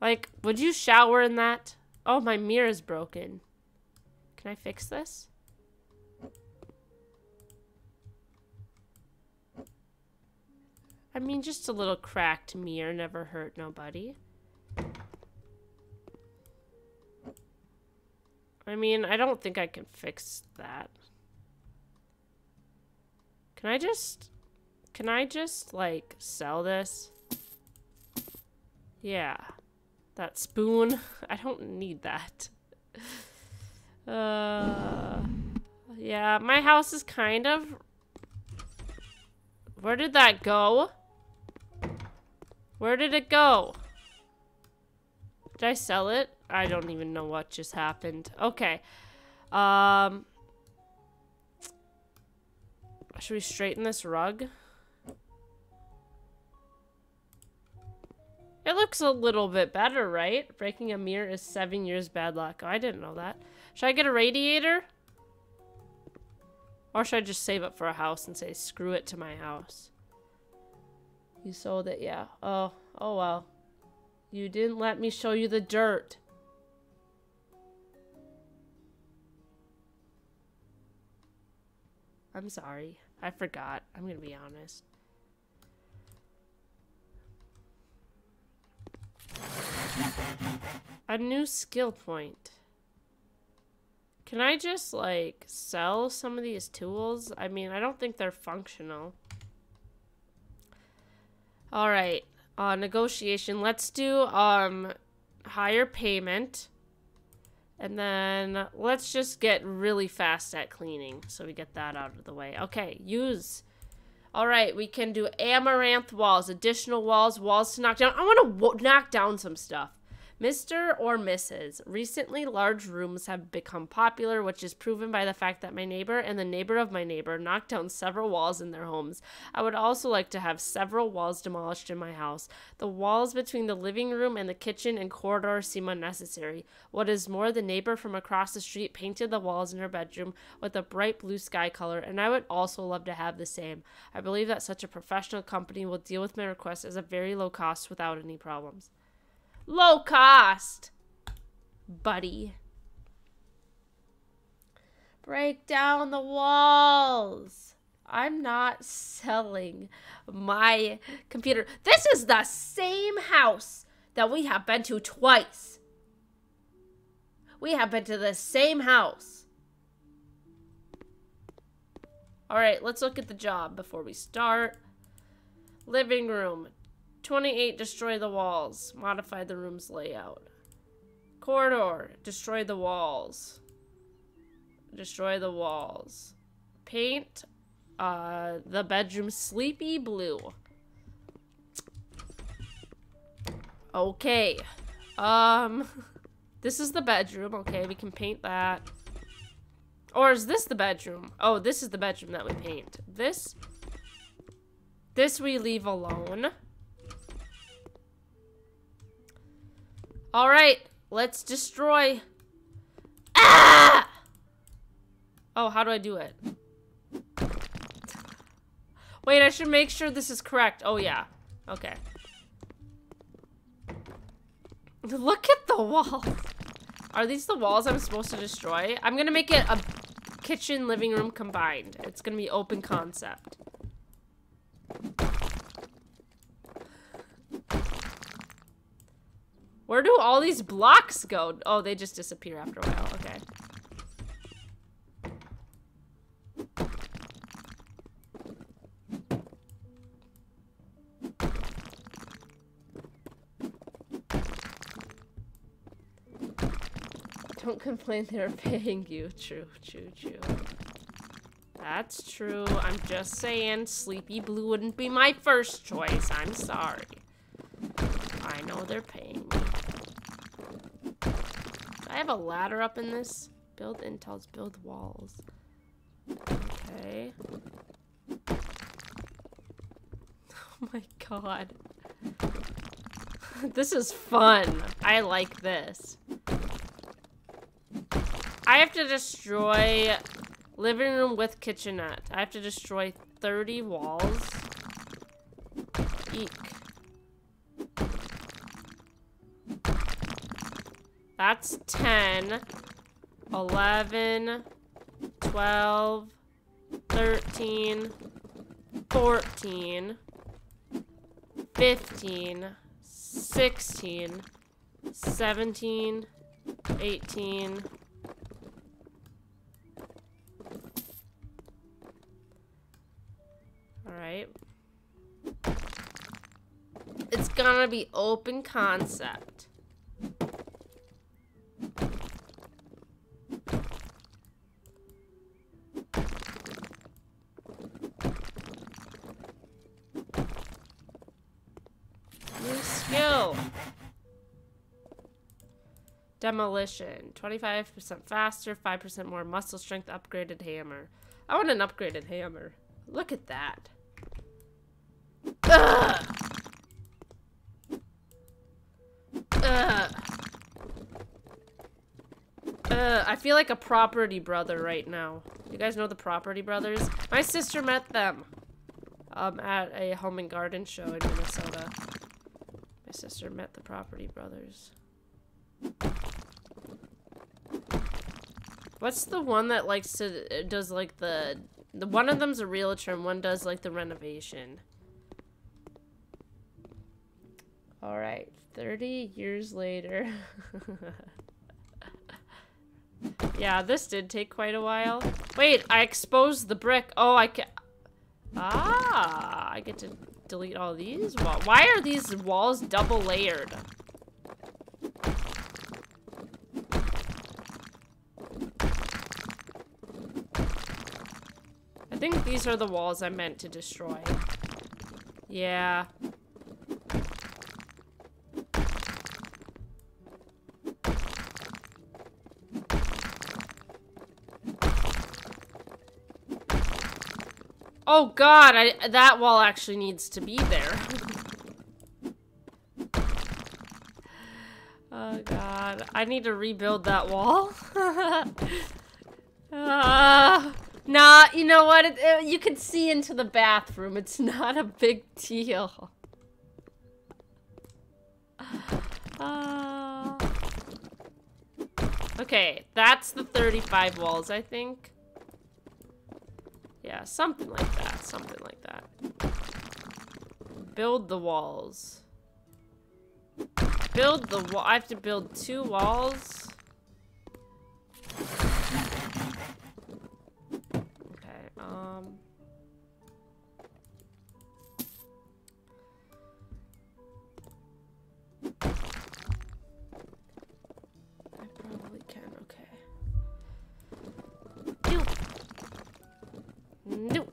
Like, would you shower in that? Oh, my mirror is broken. Can I fix this? I mean, just a little cracked mirror never hurt nobody. I mean, I don't think I can fix that. Can I just... Can I just, like, sell this? Yeah. That spoon. I don't need that. Uh... Yeah, my house is kind of... Where did that go? Where did it go? Did I sell it? I don't even know what just happened. Okay. Um... Should we straighten this rug? It looks a little bit better, right? Breaking a mirror is seven years bad luck. Oh, I didn't know that. Should I get a radiator? Or should I just save up for a house and say, screw it to my house? You sold it, yeah. Oh, oh well. You didn't let me show you the dirt. I'm sorry. I forgot. I'm gonna be honest. A new skill point. Can I just, like, sell some of these tools? I mean, I don't think they're functional. Alright. Uh, negotiation. Let's do, um, higher payment. And then let's just get really fast at cleaning so we get that out of the way. Okay, use. All right, we can do amaranth walls, additional walls, walls to knock down. I want to knock down some stuff. Mr. or Mrs. Recently, large rooms have become popular, which is proven by the fact that my neighbor and the neighbor of my neighbor knocked down several walls in their homes. I would also like to have several walls demolished in my house. The walls between the living room and the kitchen and corridor seem unnecessary. What is more, the neighbor from across the street painted the walls in her bedroom with a bright blue sky color, and I would also love to have the same. I believe that such a professional company will deal with my request as a very low cost without any problems. Low cost, buddy. Break down the walls. I'm not selling my computer. This is the same house that we have been to twice. We have been to the same house. All right, let's look at the job before we start. Living room, 28, destroy the walls. Modify the room's layout. Corridor, destroy the walls. Destroy the walls. Paint uh, the bedroom sleepy blue. Okay. Um, this is the bedroom. Okay, we can paint that. Or is this the bedroom? Oh, this is the bedroom that we paint. This, this we leave alone. Alright, let's destroy. Ah! Oh, how do I do it? Wait, I should make sure this is correct. Oh, yeah. Okay. Look at the wall. Are these the walls I'm supposed to destroy? I'm gonna make it a kitchen, living room combined. It's gonna be open concept. Where do all these blocks go? Oh, they just disappear after a while. Okay. Don't complain they're paying you. True, true, true. That's true. I'm just saying Sleepy Blue wouldn't be my first choice. I'm sorry. I know they're paying me. I have a ladder up in this? Build intels, build walls. Okay. Oh my god. this is fun. I like this. I have to destroy living room with kitchenette. I have to destroy 30 walls. Eek. That's 10, 11, 12, 13, 14, 15, 16, 17, 18, Alright. It's gonna be open concept. Kill. Demolition. 25% faster, 5% more muscle strength, upgraded hammer. I want an upgraded hammer. Look at that. Ugh. Ugh. Ugh. I feel like a property brother right now. You guys know the property brothers? My sister met them um, at a home and garden show in Minnesota. Sister met the property brothers. What's the one that likes to does like the the one of them's a realtor and one does like the renovation. All right, 30 years later. Yeah, this did take quite a while. Wait, I exposed the brick. Oh, I can... Ah, I get to delete all these. Why are these walls double layered? I think these are the walls I meant to destroy. Yeah. Oh god, I, that wall actually needs to be there. oh god, I need to rebuild that wall. uh, nah, you know what? It, it, you can see into the bathroom. It's not a big deal. Uh, okay, that's the 35 walls, I think. Yeah, something like that. Something like that. Build the walls. Build the wall. I have to build two walls. Okay, um... No.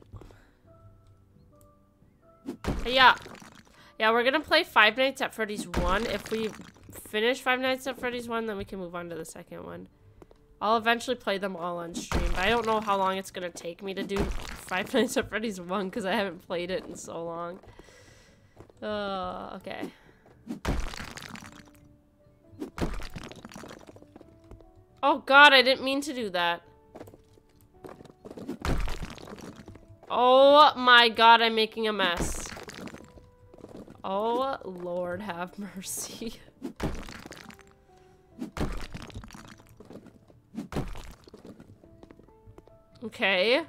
Yeah. Yeah, we're gonna play Five Nights at Freddy's 1. If we finish Five Nights at Freddy's 1, then we can move on to the second one. I'll eventually play them all on stream, but I don't know how long it's gonna take me to do Five Nights at Freddy's 1 because I haven't played it in so long. Uh, okay. Oh god, I didn't mean to do that. Oh my god, I'm making a mess. Oh, Lord have mercy. okay.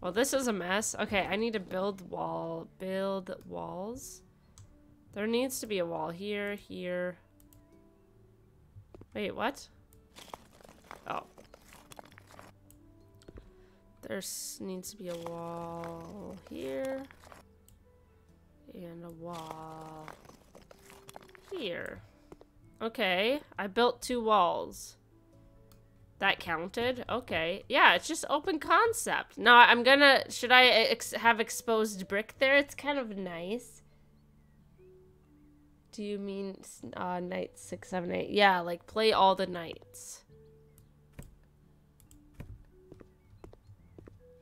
Well, this is a mess. Okay, I need to build wall. Build walls. There needs to be a wall here, here. Wait, what? Oh. There needs to be a wall here. And a wall here. Okay, I built two walls. That counted? Okay. Yeah, it's just open concept. Now, I'm gonna... Should I ex have exposed brick there? It's kind of nice. Do you mean uh, night 6, 7, 8? Yeah, like play all the nights.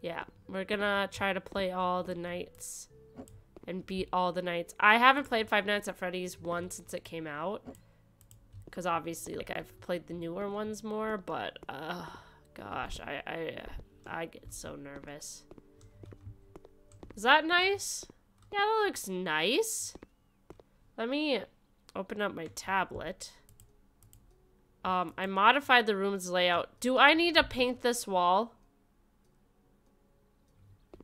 Yeah, we're gonna try to play all the nights and beat all the nights. I haven't played Five Nights at Freddy's 1 since it came out. Because obviously, like, I've played the newer ones more, but, uh, gosh, I, I, I get so nervous. Is that nice? Yeah, that looks nice. Let me open up my tablet. Um, I modified the room's layout. Do I need to paint this wall?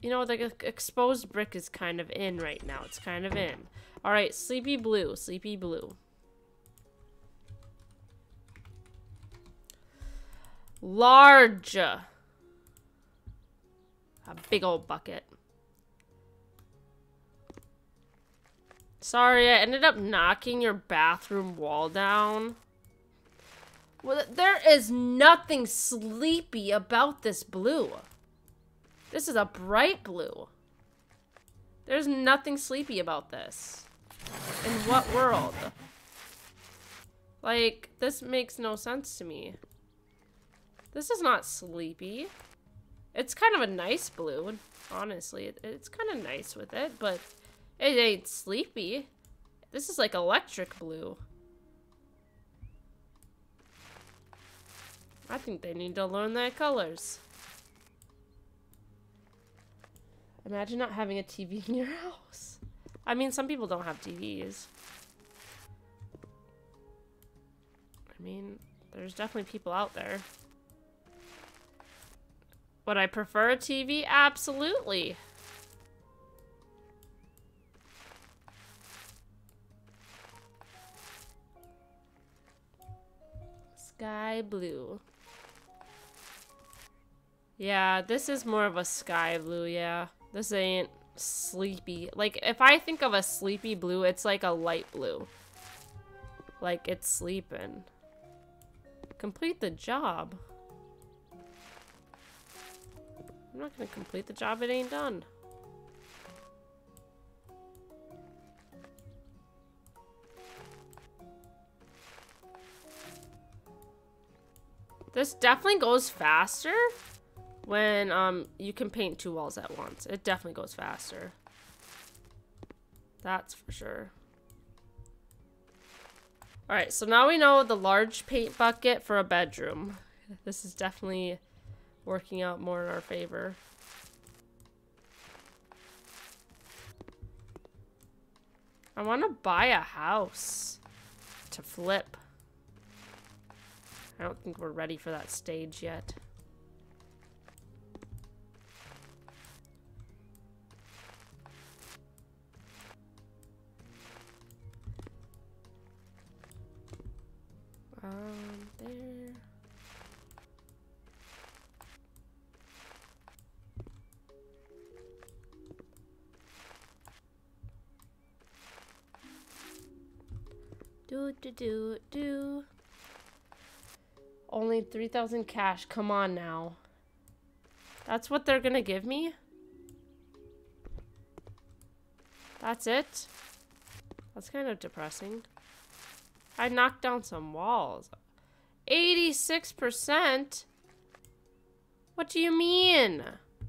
You know, the exposed brick is kind of in right now. It's kind of in. All right, Sleepy Blue, Sleepy Blue. Large. A big old bucket. Sorry, I ended up knocking your bathroom wall down. Well, there is nothing sleepy about this blue. This is a bright blue. There's nothing sleepy about this. In what world? Like, this makes no sense to me. This is not sleepy. It's kind of a nice blue, honestly. It's kind of nice with it, but it ain't sleepy. This is like electric blue. I think they need to learn their colors. Imagine not having a TV in your house. I mean, some people don't have TVs. I mean, there's definitely people out there. Would I prefer a TV? Absolutely. Sky blue. Yeah, this is more of a sky blue, yeah. This ain't sleepy. Like, if I think of a sleepy blue, it's like a light blue. Like, it's sleeping. Complete the job. I'm not gonna complete the job, it ain't done. This definitely goes faster when um you can paint two walls at once. It definitely goes faster. That's for sure. Alright, so now we know the large paint bucket for a bedroom. This is definitely working out more in our favor. I want to buy a house to flip. I don't think we're ready for that stage yet. Do do do. Only 3,000 cash. Come on now. That's what they're gonna give me? That's it? That's kind of depressing. I knocked down some walls. 86%? What do you mean?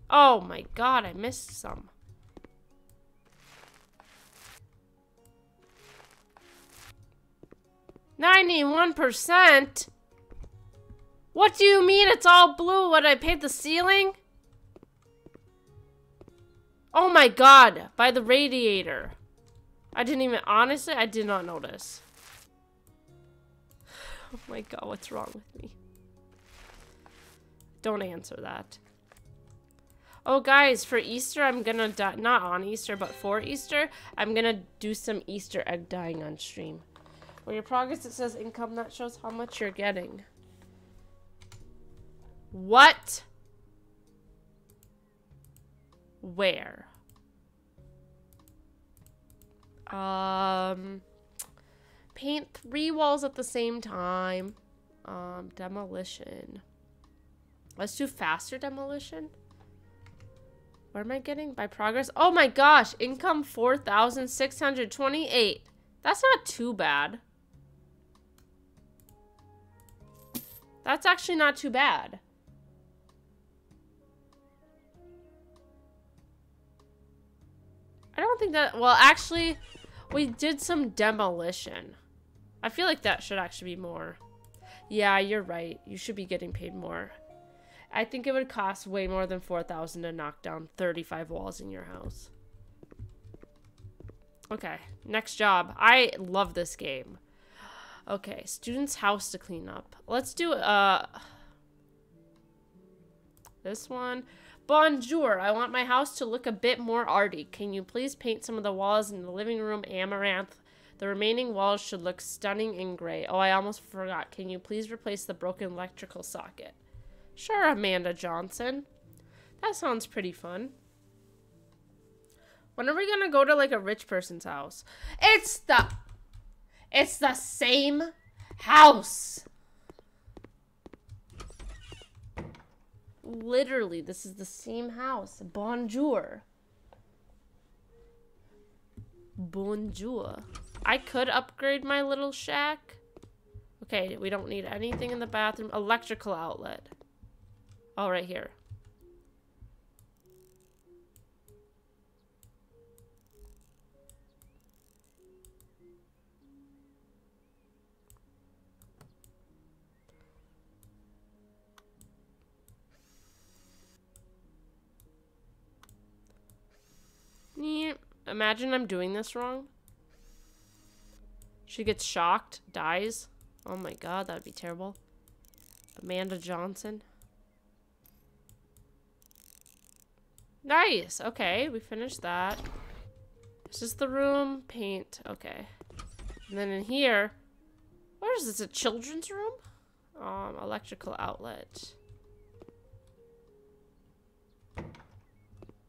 Oh my god, I missed some. Ninety-one percent? What do you mean it's all blue? What, I paint the ceiling? Oh my god, by the radiator. I didn't even, honestly, I did not notice. Oh my god, what's wrong with me? Don't answer that. Oh, guys, for Easter, I'm gonna, not on Easter, but for Easter, I'm gonna do some Easter egg dyeing on stream. For your progress, it says income. That shows how much you're getting. What? Where? Um, paint three walls at the same time. Um, demolition. Let's do faster demolition. What am I getting? By progress? Oh my gosh, income 4,628. That's not too bad. That's actually not too bad. I don't think that, well, actually, we did some demolition. I feel like that should actually be more. Yeah, you're right. You should be getting paid more. I think it would cost way more than 4000 to knock down 35 walls in your house. Okay, next job. I love this game. Okay, student's house to clean up. Let's do uh this one. Bonjour, I want my house to look a bit more arty. Can you please paint some of the walls in the living room amaranth? The remaining walls should look stunning in gray. Oh, I almost forgot. Can you please replace the broken electrical socket? Sure, Amanda Johnson. That sounds pretty fun. When are we gonna go to like a rich person's house? It's the it's the same house. Literally, this is the same house. Bonjour. Bonjour. I could upgrade my little shack. Okay, we don't need anything in the bathroom. Electrical outlet. All right here. Imagine I'm doing this wrong. She gets shocked, dies. Oh my god, that would be terrible. Amanda Johnson. Nice. Okay, we finished that. This is the room. Paint. Okay. And then in here, where is this? A children's room? Um, electrical outlet.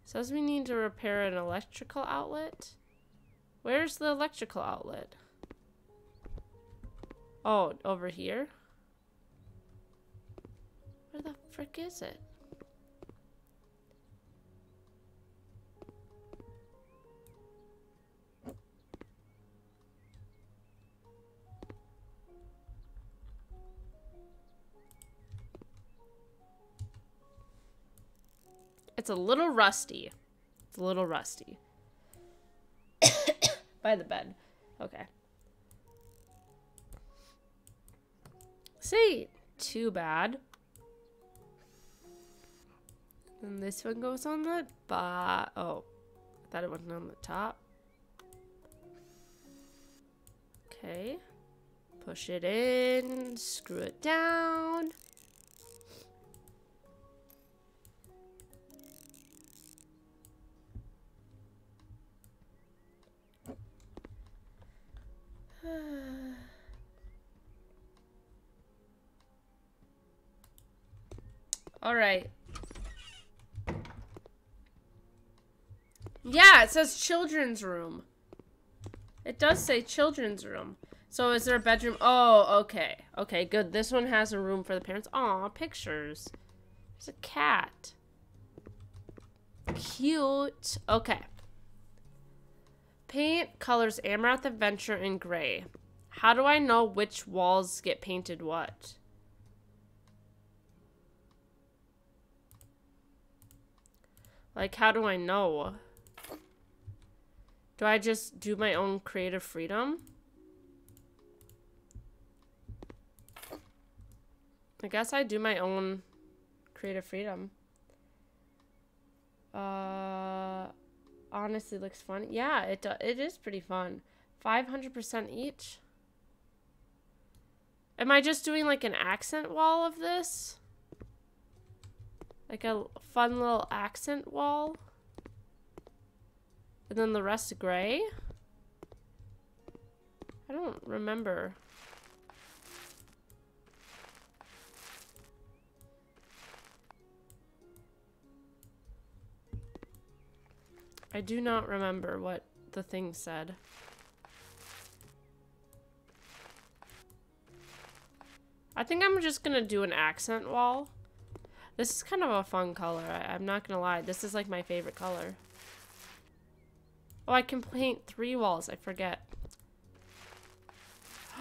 Says we need to repair an electrical outlet. Where's the electrical outlet? Oh, over here? Where the frick is it? It's a little rusty. It's a little rusty. By the bed. Okay. See, too bad. And this one goes on the bottom. Oh, I thought it went on the top. Okay. Push it in, screw it down. All right. Yeah, it says children's room. It does say children's room. So is there a bedroom? Oh, okay. Okay, good. This one has a room for the parents. Aw, pictures. There's a cat. Cute. Okay. Paint colors Amaranth Adventure in gray. How do I know which walls get painted what? Like, how do I know? Do I just do my own creative freedom? I guess I do my own creative freedom. Uh, honestly looks fun. Yeah, it, it is pretty fun. 500% each. Am I just doing like an accent wall of this? Like a fun little accent wall. And then the rest gray. I don't remember. I do not remember what the thing said. I think I'm just gonna do an accent wall. This is kind of a fun color. I am not gonna lie. This is like my favorite color. Oh, I can paint three walls. I forget.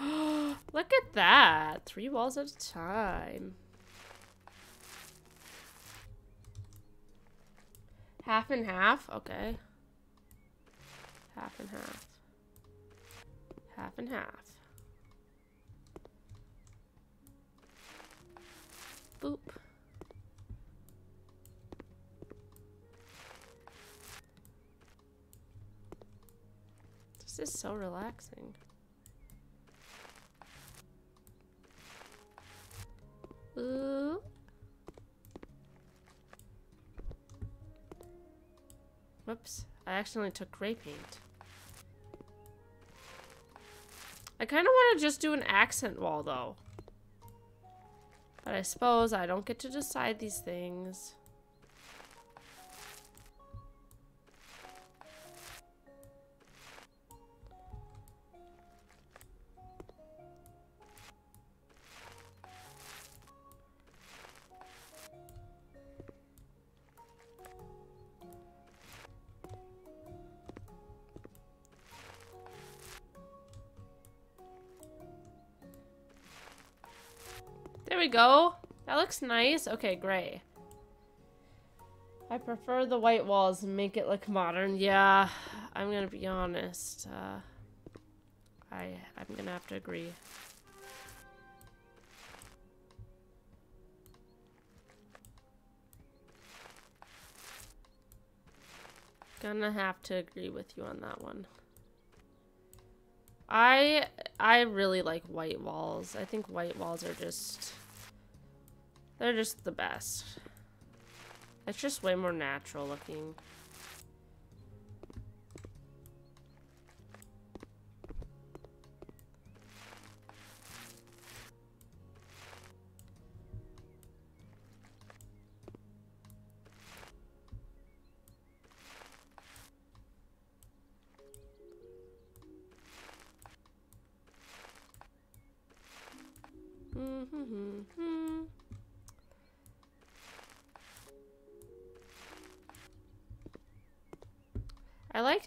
Look at that. Three walls at a time. Half and half? Okay. Half and half. Half and half. Boop. This is so relaxing. Ooh. Whoops. I accidentally took gray paint. I kind of want to just do an accent wall, though. But I suppose I don't get to decide these things. We go. That looks nice. Okay, gray. I prefer the white walls and make it look modern. Yeah, I'm gonna be honest. Uh, I, I'm gonna have to agree. Gonna have to agree with you on that one. I I really like white walls. I think white walls are just they're just the best. It's just way more natural looking.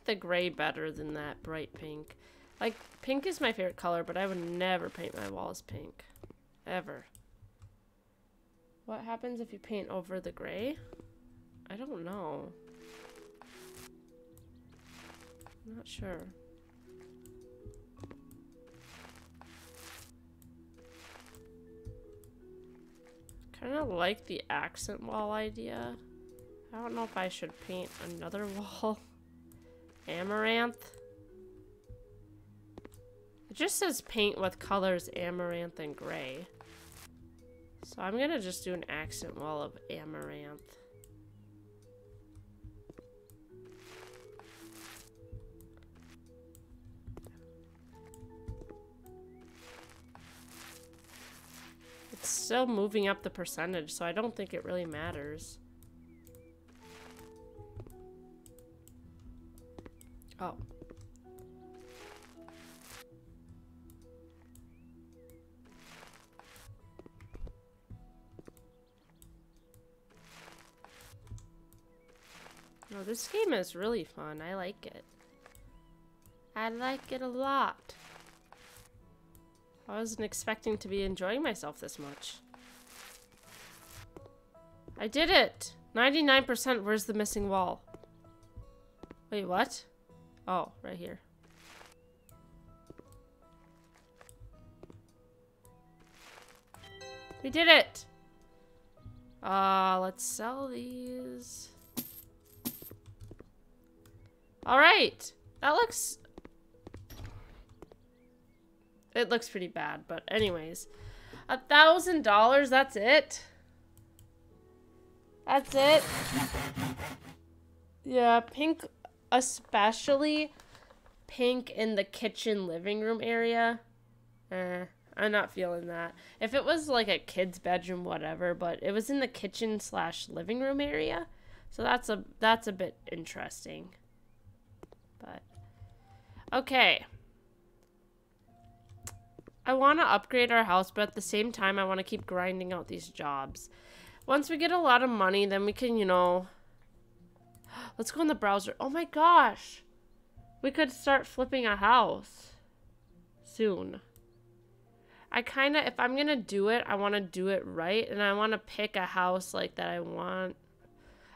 The gray better than that bright pink. Like, pink is my favorite color, but I would never paint my walls pink. Ever. What happens if you paint over the gray? I don't know. I'm not sure. Kind of like the accent wall idea. I don't know if I should paint another wall. Amaranth. It just says paint with colors amaranth and gray. So I'm gonna just do an accent wall of amaranth. It's still moving up the percentage, so I don't think it really matters. Oh. No, this game is really fun. I like it. I like it a lot. I wasn't expecting to be enjoying myself this much. I did it! 99% where's the missing wall? Wait, what? Oh, right here. We did it! Uh, let's sell these. Alright! That looks... It looks pretty bad, but anyways. A thousand dollars, that's it? That's it? Yeah, pink especially pink in the kitchen living room area. Eh, I'm not feeling that. If it was like a kid's bedroom, whatever, but it was in the kitchen slash living room area, so that's a that's a bit interesting. But okay. I want to upgrade our house, but at the same time, I want to keep grinding out these jobs. Once we get a lot of money, then we can, you know, Let's go in the browser. Oh my gosh. We could start flipping a house soon. I kind of, if I'm going to do it, I want to do it right. And I want to pick a house like that I want.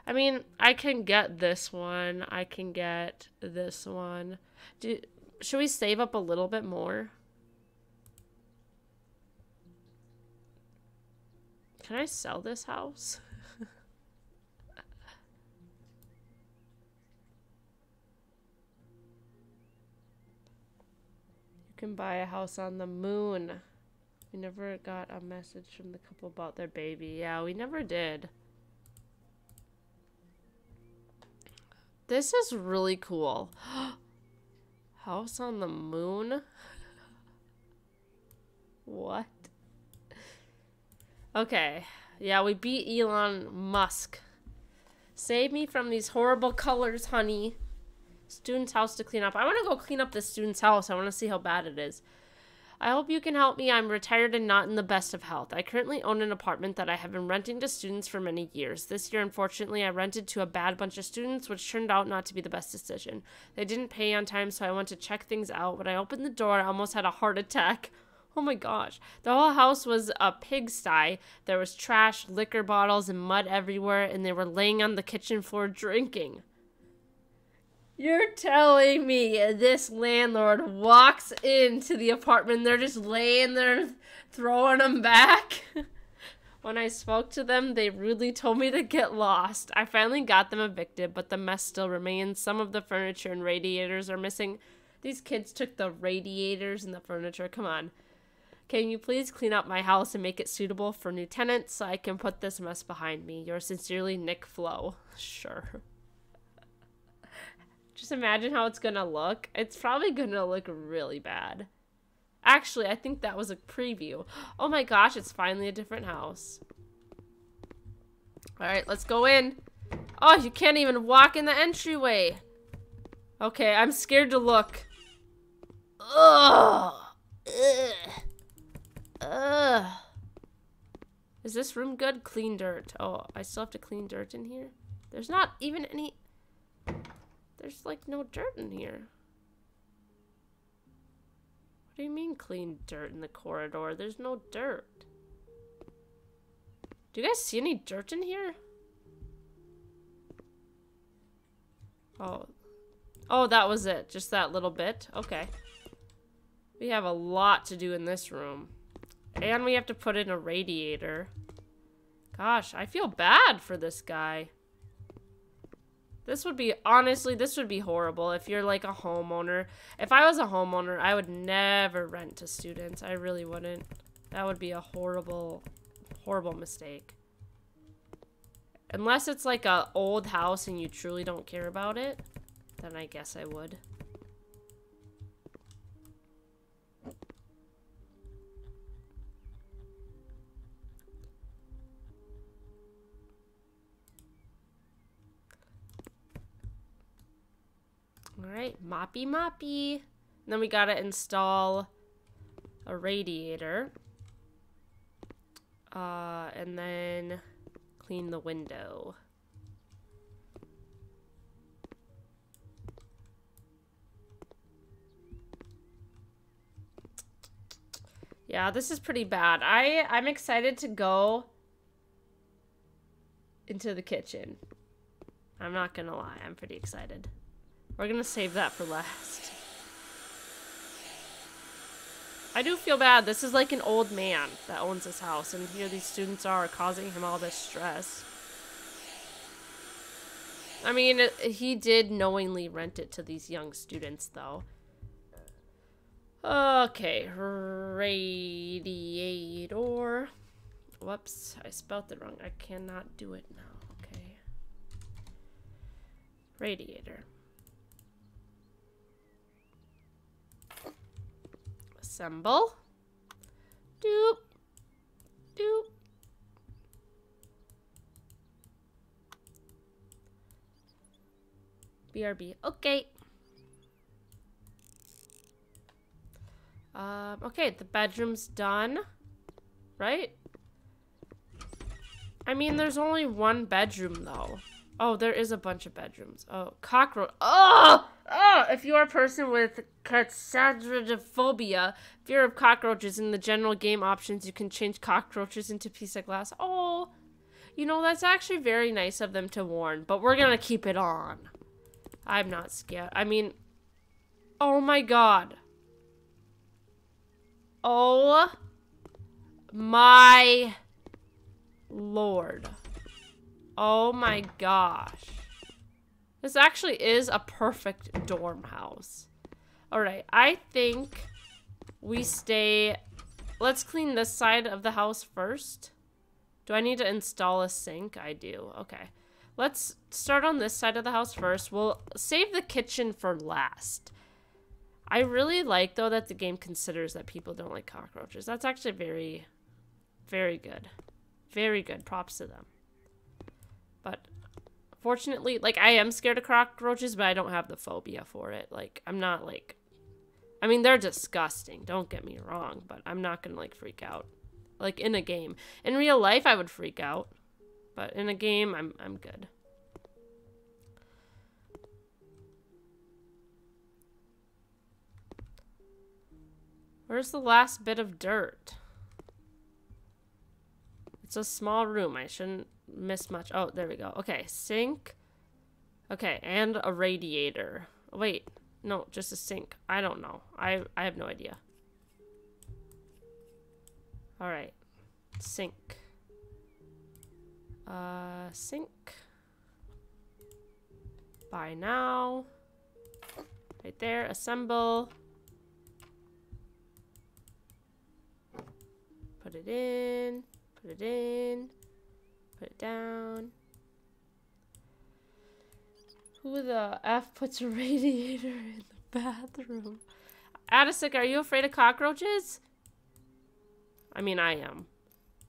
I mean, I can get this one. I can get this one. Do, should we save up a little bit more? Can I sell this house? can buy a house on the moon. We never got a message from the couple about their baby. Yeah, we never did. This is really cool. House on the moon? what? Okay. Yeah, we beat Elon Musk. Save me from these horrible colors, honey. Student's house to clean up. I want to go clean up the student's house. I want to see how bad it is. I hope you can help me. I'm retired and not in the best of health. I currently own an apartment that I have been renting to students for many years. This year, unfortunately, I rented to a bad bunch of students, which turned out not to be the best decision. They didn't pay on time, so I went to check things out. When I opened the door, I almost had a heart attack. Oh my gosh. The whole house was a pigsty. There was trash, liquor bottles, and mud everywhere, and they were laying on the kitchen floor drinking. You're telling me this landlord walks into the apartment, they're just laying there throwing them back? when I spoke to them, they rudely told me to get lost. I finally got them evicted, but the mess still remains. Some of the furniture and radiators are missing. These kids took the radiators and the furniture. Come on. Can you please clean up my house and make it suitable for new tenants so I can put this mess behind me? Yours sincerely, Nick Flo. Sure. Just imagine how it's gonna look. It's probably gonna look really bad. Actually, I think that was a preview. Oh my gosh, it's finally a different house. Alright, let's go in. Oh, you can't even walk in the entryway. Okay, I'm scared to look. Ugh. Ugh. Ugh. Is this room good? Clean dirt. Oh, I still have to clean dirt in here? There's not even any... There's like no dirt in here. What do you mean clean dirt in the corridor? There's no dirt. Do you guys see any dirt in here? Oh. Oh, that was it. Just that little bit. Okay. We have a lot to do in this room. And we have to put in a radiator. Gosh, I feel bad for this guy. This would be, honestly, this would be horrible if you're like a homeowner. If I was a homeowner, I would never rent to students. I really wouldn't. That would be a horrible, horrible mistake. Unless it's like a old house and you truly don't care about it, then I guess I would. Alright, moppy moppy. And then we gotta install a radiator. Uh, and then clean the window. Yeah, this is pretty bad. I, I'm excited to go into the kitchen. I'm not gonna lie, I'm pretty excited. We're gonna save that for last. I do feel bad. This is like an old man that owns this house, and here these students are causing him all this stress. I mean, it, he did knowingly rent it to these young students, though. Okay, radiator. Whoops, I spelled it wrong. I cannot do it now. Okay. Radiator. Assemble. Doop. Doop. BRB. Okay. Um, okay, the bedroom's done. Right? I mean, there's only one bedroom, though. Oh, there is a bunch of bedrooms. Oh, cockroach. Oh! If you are a person with casadrophobia, fear of cockroaches, in the general game options, you can change cockroaches into piece of glass. Oh! You know, that's actually very nice of them to warn, but we're gonna keep it on. I'm not scared. I mean, oh my god. Oh my lord. Oh my gosh. This actually is a perfect dorm house. Alright, I think we stay... Let's clean this side of the house first. Do I need to install a sink? I do. Okay. Let's start on this side of the house first. We'll save the kitchen for last. I really like, though, that the game considers that people don't like cockroaches. That's actually very, very good. Very good. Props to them. But fortunately, like I am scared of cockroaches, but I don't have the phobia for it. Like I'm not like I mean, they're disgusting, don't get me wrong, but I'm not going to like freak out. Like in a game. In real life I would freak out, but in a game I'm I'm good. Where's the last bit of dirt? It's a small room. I shouldn't miss much. Oh, there we go. Okay, sink. Okay, and a radiator. Wait, no, just a sink. I don't know. I, I have no idea. Alright. Sink. Uh, sink. Buy now. Right there. Assemble. Put it in. Put it in. Put it down. Who the F puts a radiator in the bathroom? Addisic, are you afraid of cockroaches? I mean, I am.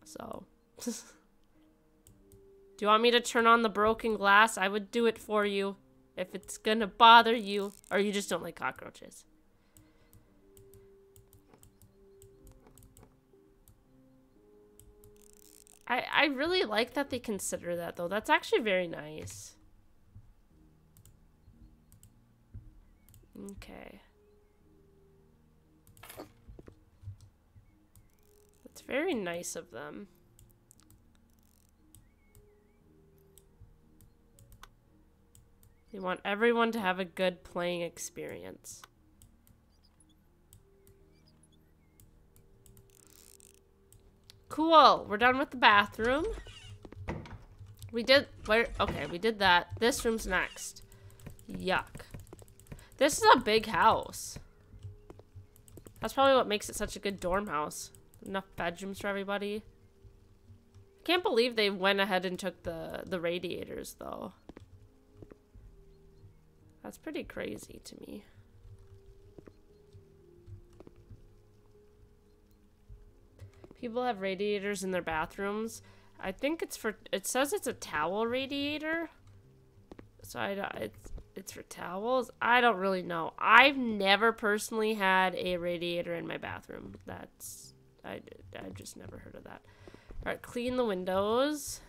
So. do you want me to turn on the broken glass? I would do it for you if it's gonna bother you, or you just don't like cockroaches. I, I really like that they consider that, though. That's actually very nice. Okay. That's very nice of them. They want everyone to have a good playing experience. Cool. We're done with the bathroom. We did, where, okay, we did that. This room's next. Yuck. This is a big house. That's probably what makes it such a good dorm house. Enough bedrooms for everybody. Can't believe they went ahead and took the, the radiators, though. That's pretty crazy to me. People have radiators in their bathrooms. I think it's for, it says it's a towel radiator. So I, it's, it's for towels. I don't really know. I've never personally had a radiator in my bathroom. That's I I just never heard of that. All right, clean the windows.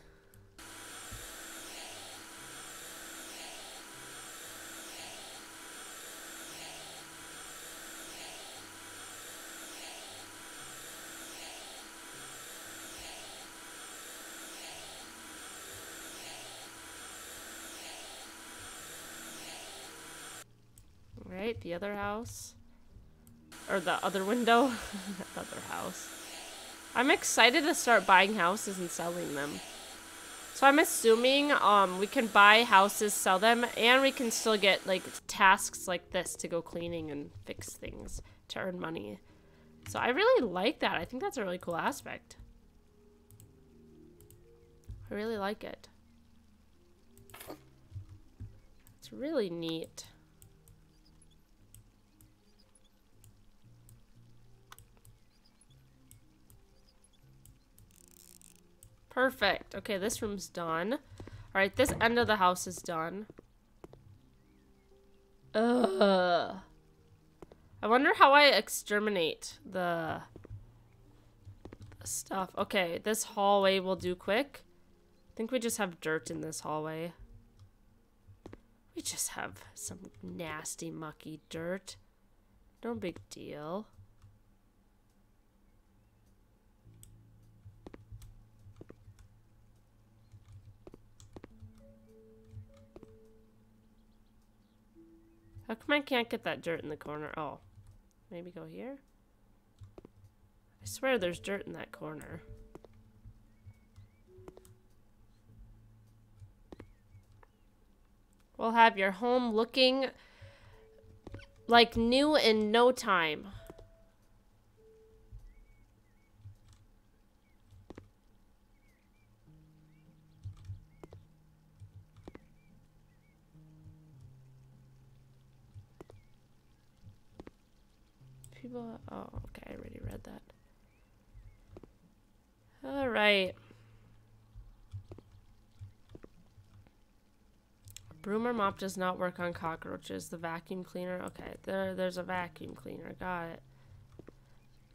right? The other house. Or the other window. the other house. I'm excited to start buying houses and selling them. So I'm assuming um, we can buy houses, sell them, and we can still get like tasks like this to go cleaning and fix things to earn money. So I really like that. I think that's a really cool aspect. I really like it. It's really neat. Perfect. Okay, this room's done. Alright, this end of the house is done. Ugh. I wonder how I exterminate the stuff. Okay, this hallway will do quick. I think we just have dirt in this hallway. We just have some nasty, mucky dirt. No big deal. How come I can't get that dirt in the corner? Oh, maybe go here? I swear there's dirt in that corner. We'll have your home looking like new in no time. People? Oh, okay, I already read that. All right. Broom or mop does not work on cockroaches. The vacuum cleaner. Okay, there, there's a vacuum cleaner. Got it.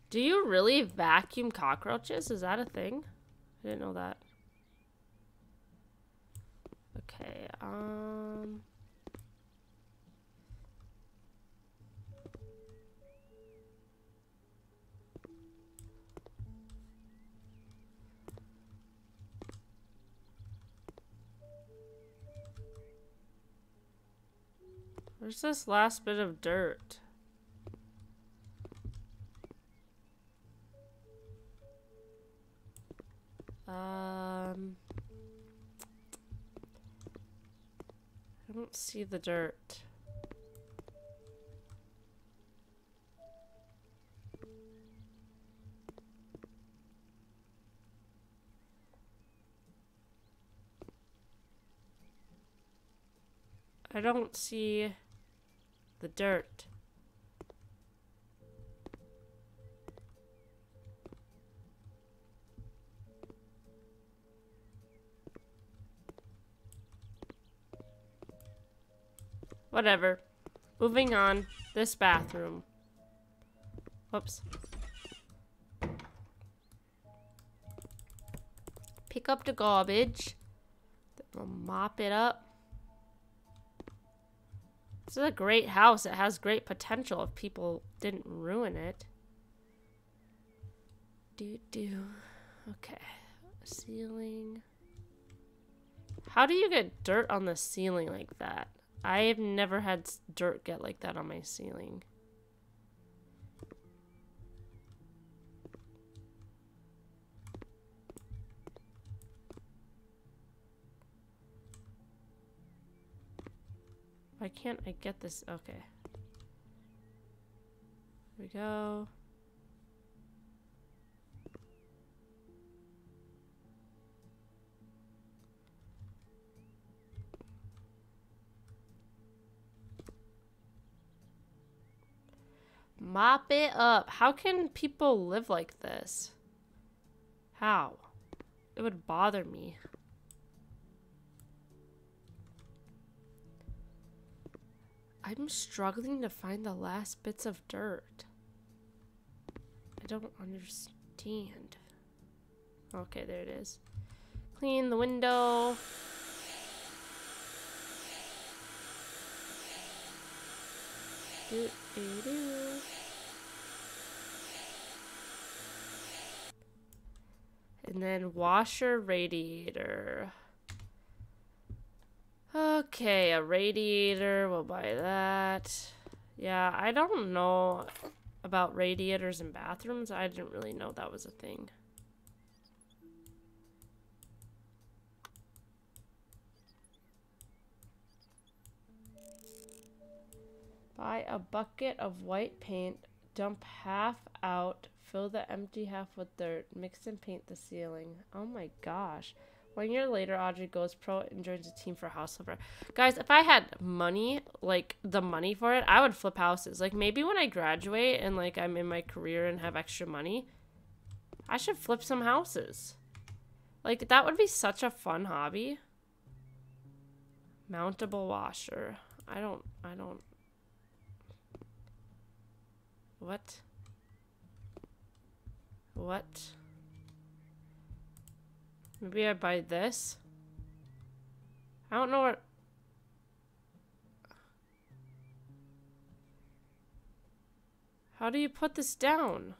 Do you really vacuum cockroaches? Is that a thing? I didn't know that. Okay, um... Where's this last bit of dirt? Um, I don't see the dirt. I don't see the dirt. Whatever. Moving on. This bathroom. Whoops. Pick up the garbage. Mop it up. This is a great house. It has great potential if people didn't ruin it. Do do. Okay. Ceiling. How do you get dirt on the ceiling like that? I've never had dirt get like that on my ceiling. Why can't I get this? Okay. Here we go. Mop it up. How can people live like this? How? It would bother me. I'm struggling to find the last bits of dirt. I don't understand. Okay, there it is. Clean the window. Do, do, do. And then washer radiator. Okay, a radiator. We'll buy that. Yeah, I don't know about radiators in bathrooms. I didn't really know that was a thing. Buy a bucket of white paint, dump half out, fill the empty half with dirt, mix and paint the ceiling. Oh my gosh. One year later, Audie goes pro and joins a team for house flipper. Guys, if I had money, like the money for it, I would flip houses. Like maybe when I graduate and like I'm in my career and have extra money, I should flip some houses. Like that would be such a fun hobby. Mountable washer. I don't I don't What? What? Maybe I buy this. I don't know what... How do you put this down?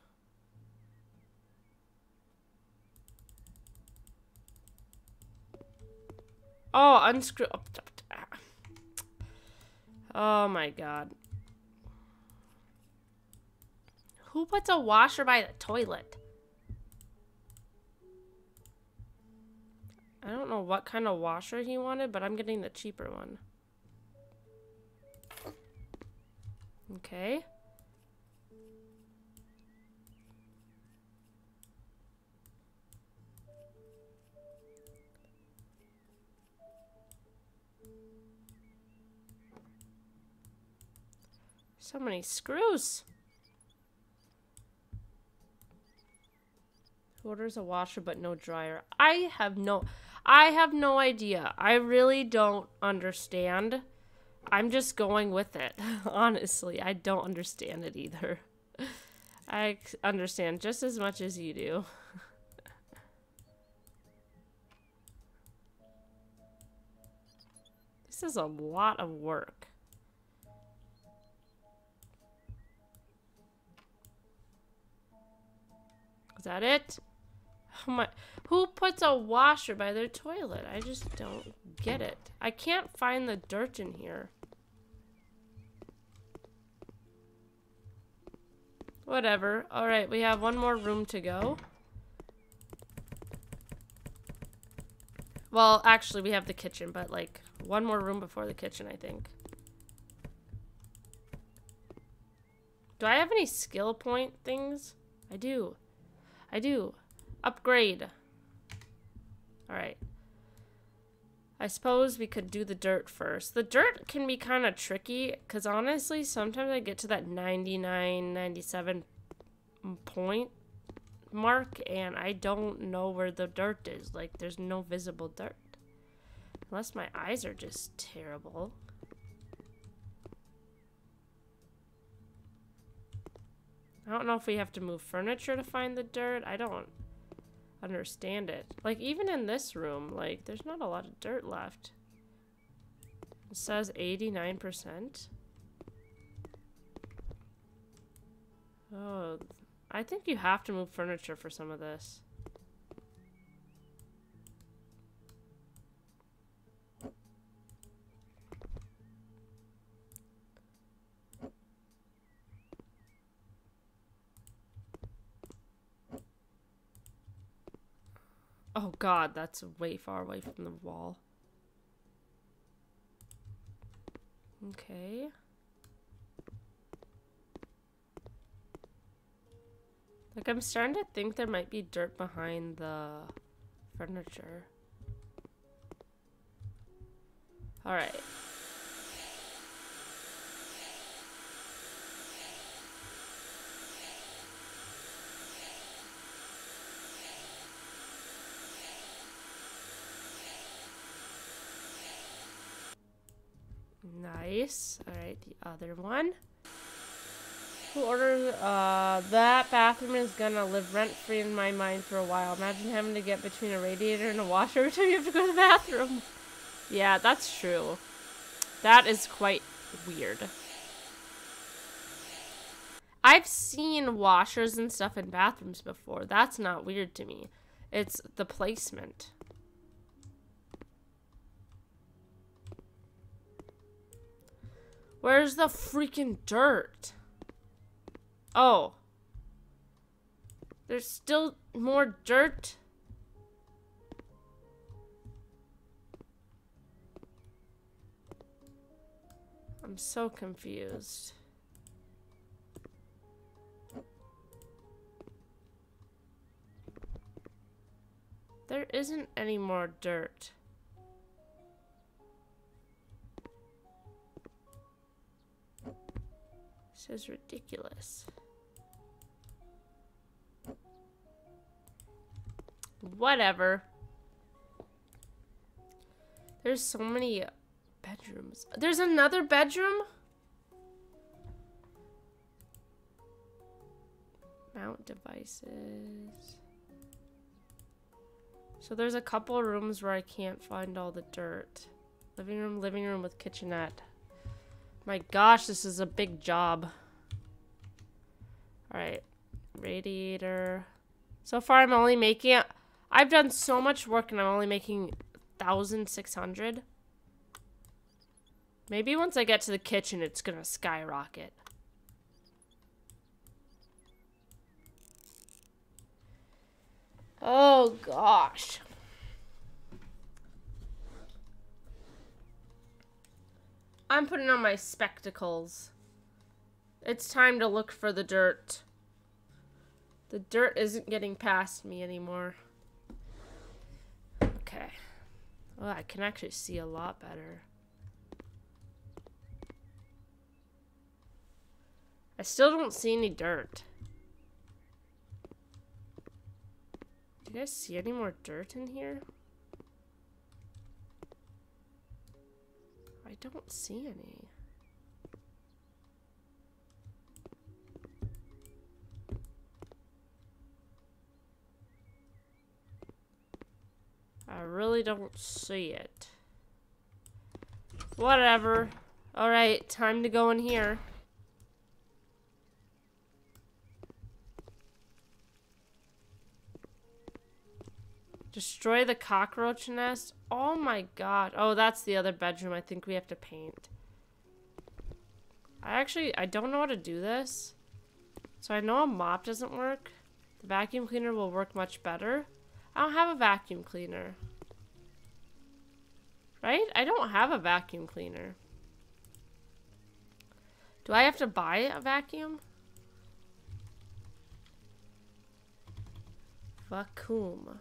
Oh, unscrew. Ah. Oh my god. Who puts a washer by the toilet? I don't know what kind of washer he wanted, but I'm getting the cheaper one. Okay. So many screws. orders a washer but no dryer? I have no I have no idea. I really don't understand. I'm just going with it. Honestly, I don't understand it either. I understand just as much as you do. this is a lot of work. Is that it? My, who puts a washer by their toilet? I just don't get it. I can't find the dirt in here. Whatever. Alright, we have one more room to go. Well, actually, we have the kitchen, but, like, one more room before the kitchen, I think. Do I have any skill point things? I do. I do. Upgrade. Alright. I suppose we could do the dirt first. The dirt can be kind of tricky because honestly, sometimes I get to that 99, 97 point mark and I don't know where the dirt is. Like, there's no visible dirt. Unless my eyes are just terrible. I don't know if we have to move furniture to find the dirt. I don't understand it. Like, even in this room, like, there's not a lot of dirt left. It says 89%. Oh, I think you have to move furniture for some of this. Oh god, that's way far away from the wall. Okay. Like, I'm starting to think there might be dirt behind the furniture. Alright. Nice. Alright, the other one. Who ordered uh, that bathroom is gonna live rent free in my mind for a while. Imagine having to get between a radiator and a washer every time you have to go to the bathroom. Yeah, that's true. That is quite weird. I've seen washers and stuff in bathrooms before. That's not weird to me. It's the placement. Where's the freaking dirt? Oh. There's still more dirt? I'm so confused. There isn't any more dirt. Is ridiculous. Whatever. There's so many bedrooms. There's another bedroom? Mount devices. So there's a couple rooms where I can't find all the dirt. Living room, living room with kitchenette. My gosh, this is a big job. Alright. Radiator. So far, I'm only making... I've done so much work and I'm only making 1,600. Maybe once I get to the kitchen, it's gonna skyrocket. Oh, gosh. I'm putting on my spectacles. It's time to look for the dirt. The dirt isn't getting past me anymore. Okay. Oh, I can actually see a lot better. I still don't see any dirt. Do you guys see any more dirt in here? I don't see any. I really don't see it. Whatever. Alright, time to go in here. Destroy the cockroach nest? Oh my god. Oh, that's the other bedroom I think we have to paint. I actually, I don't know how to do this. So I know a mop doesn't work. The vacuum cleaner will work much better. I don't have a vacuum cleaner. Right? I don't have a vacuum cleaner. Do I have to buy a vacuum? Vacuum.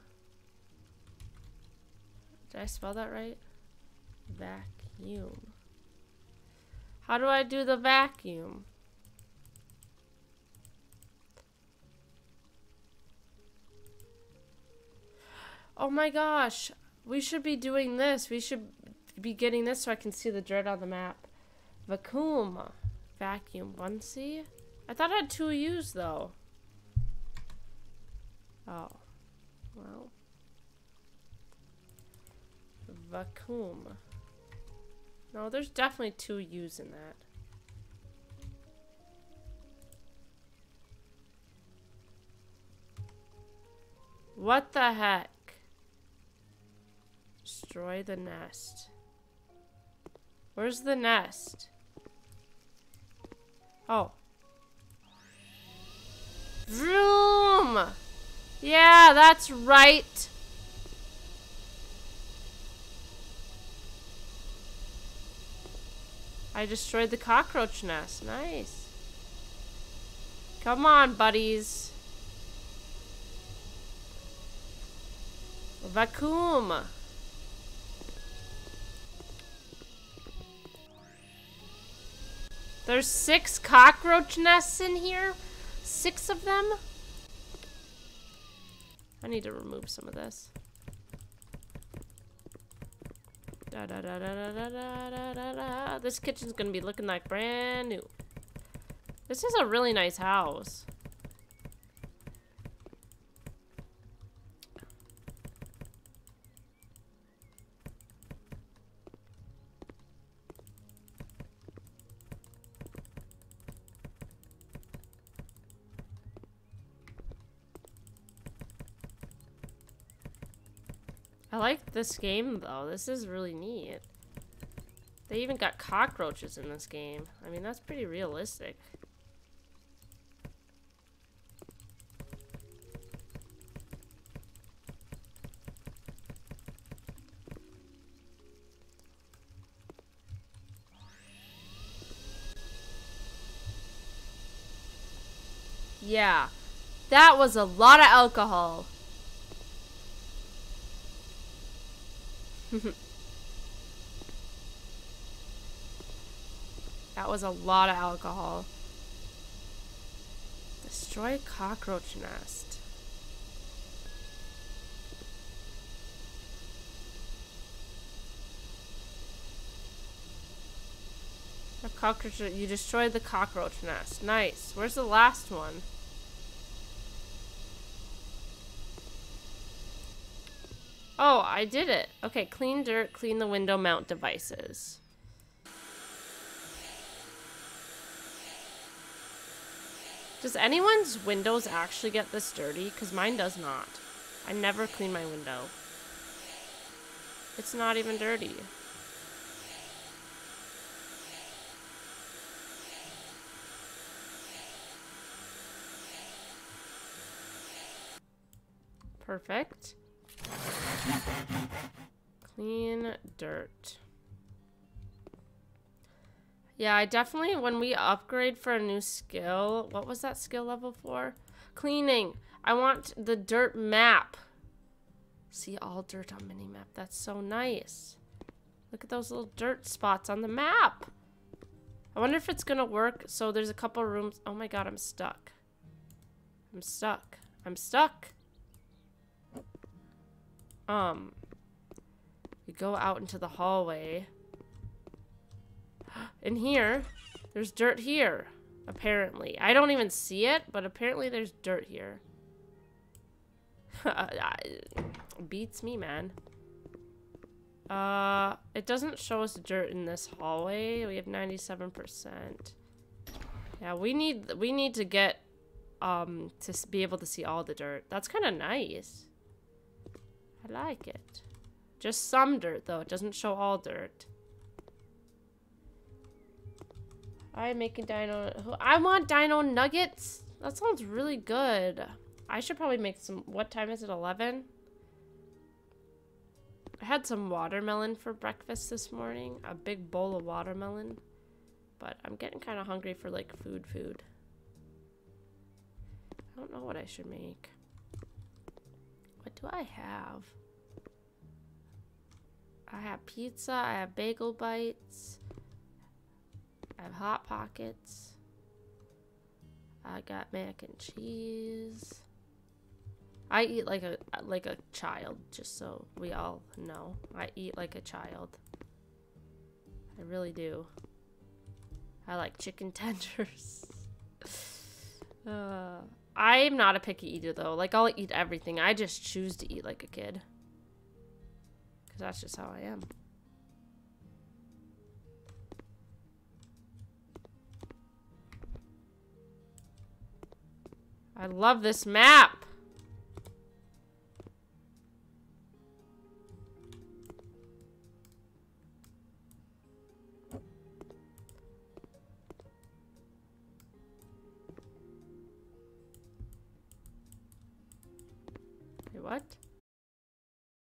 Did I spell that right? Vacuum. How do I do the vacuum? Oh my gosh. We should be doing this. We should be getting this so I can see the dirt on the map. Vacuum. Vacuum. One C? I thought I had two U's though. Oh. Well. Vacuum. No, there's definitely two U's in that. What the heck? Destroy the nest. Where's the nest? Oh. Vroom! Yeah, that's right. I destroyed the cockroach nest. Nice. Come on, buddies. Vacuum. There's six cockroach nests in here. Six of them. I need to remove some of this. Da, da, da, da, da, da, da, da, This kitchen's gonna be looking like brand new. This is a really nice house. Like this game though. This is really neat. They even got cockroaches in this game. I mean, that's pretty realistic. Yeah. That was a lot of alcohol. Mm-hmm. that was a lot of alcohol. Destroy cockroach nest. A cockroach. You destroyed the cockroach nest. Nice. Where's the last one? Oh, I did it. Okay, clean dirt, clean the window mount devices. Does anyone's windows actually get this dirty? Because mine does not. I never clean my window. It's not even dirty. Perfect. Clean dirt. Yeah, I definitely, when we upgrade for a new skill, what was that skill level for? Cleaning. I want the dirt map. See all dirt on minimap. That's so nice. Look at those little dirt spots on the map. I wonder if it's going to work. So there's a couple rooms. Oh my god, I'm stuck. I'm stuck. I'm stuck. Um, we go out into the hallway. In here, there's dirt here, apparently. I don't even see it, but apparently there's dirt here. Beats me, man. Uh, it doesn't show us dirt in this hallway. We have 97%. Yeah, we need we need to get um to be able to see all the dirt. That's kind of nice. I like it. Just some dirt, though. It doesn't show all dirt. I'm making dino... I want dino nuggets. That sounds really good. I should probably make some. What time is it? 11? I had some watermelon for breakfast this morning. A big bowl of watermelon. But I'm getting kind of hungry for like food food. I don't know what I should make. What do I have? I have pizza. I have bagel bites. I have hot pockets. I got mac and cheese. I eat like a like a child, just so we all know. I eat like a child. I really do. I like chicken tenders. uh, I am not a picky eater though. Like I'll eat everything. I just choose to eat like a kid. Cause that's just how I am. I love this map.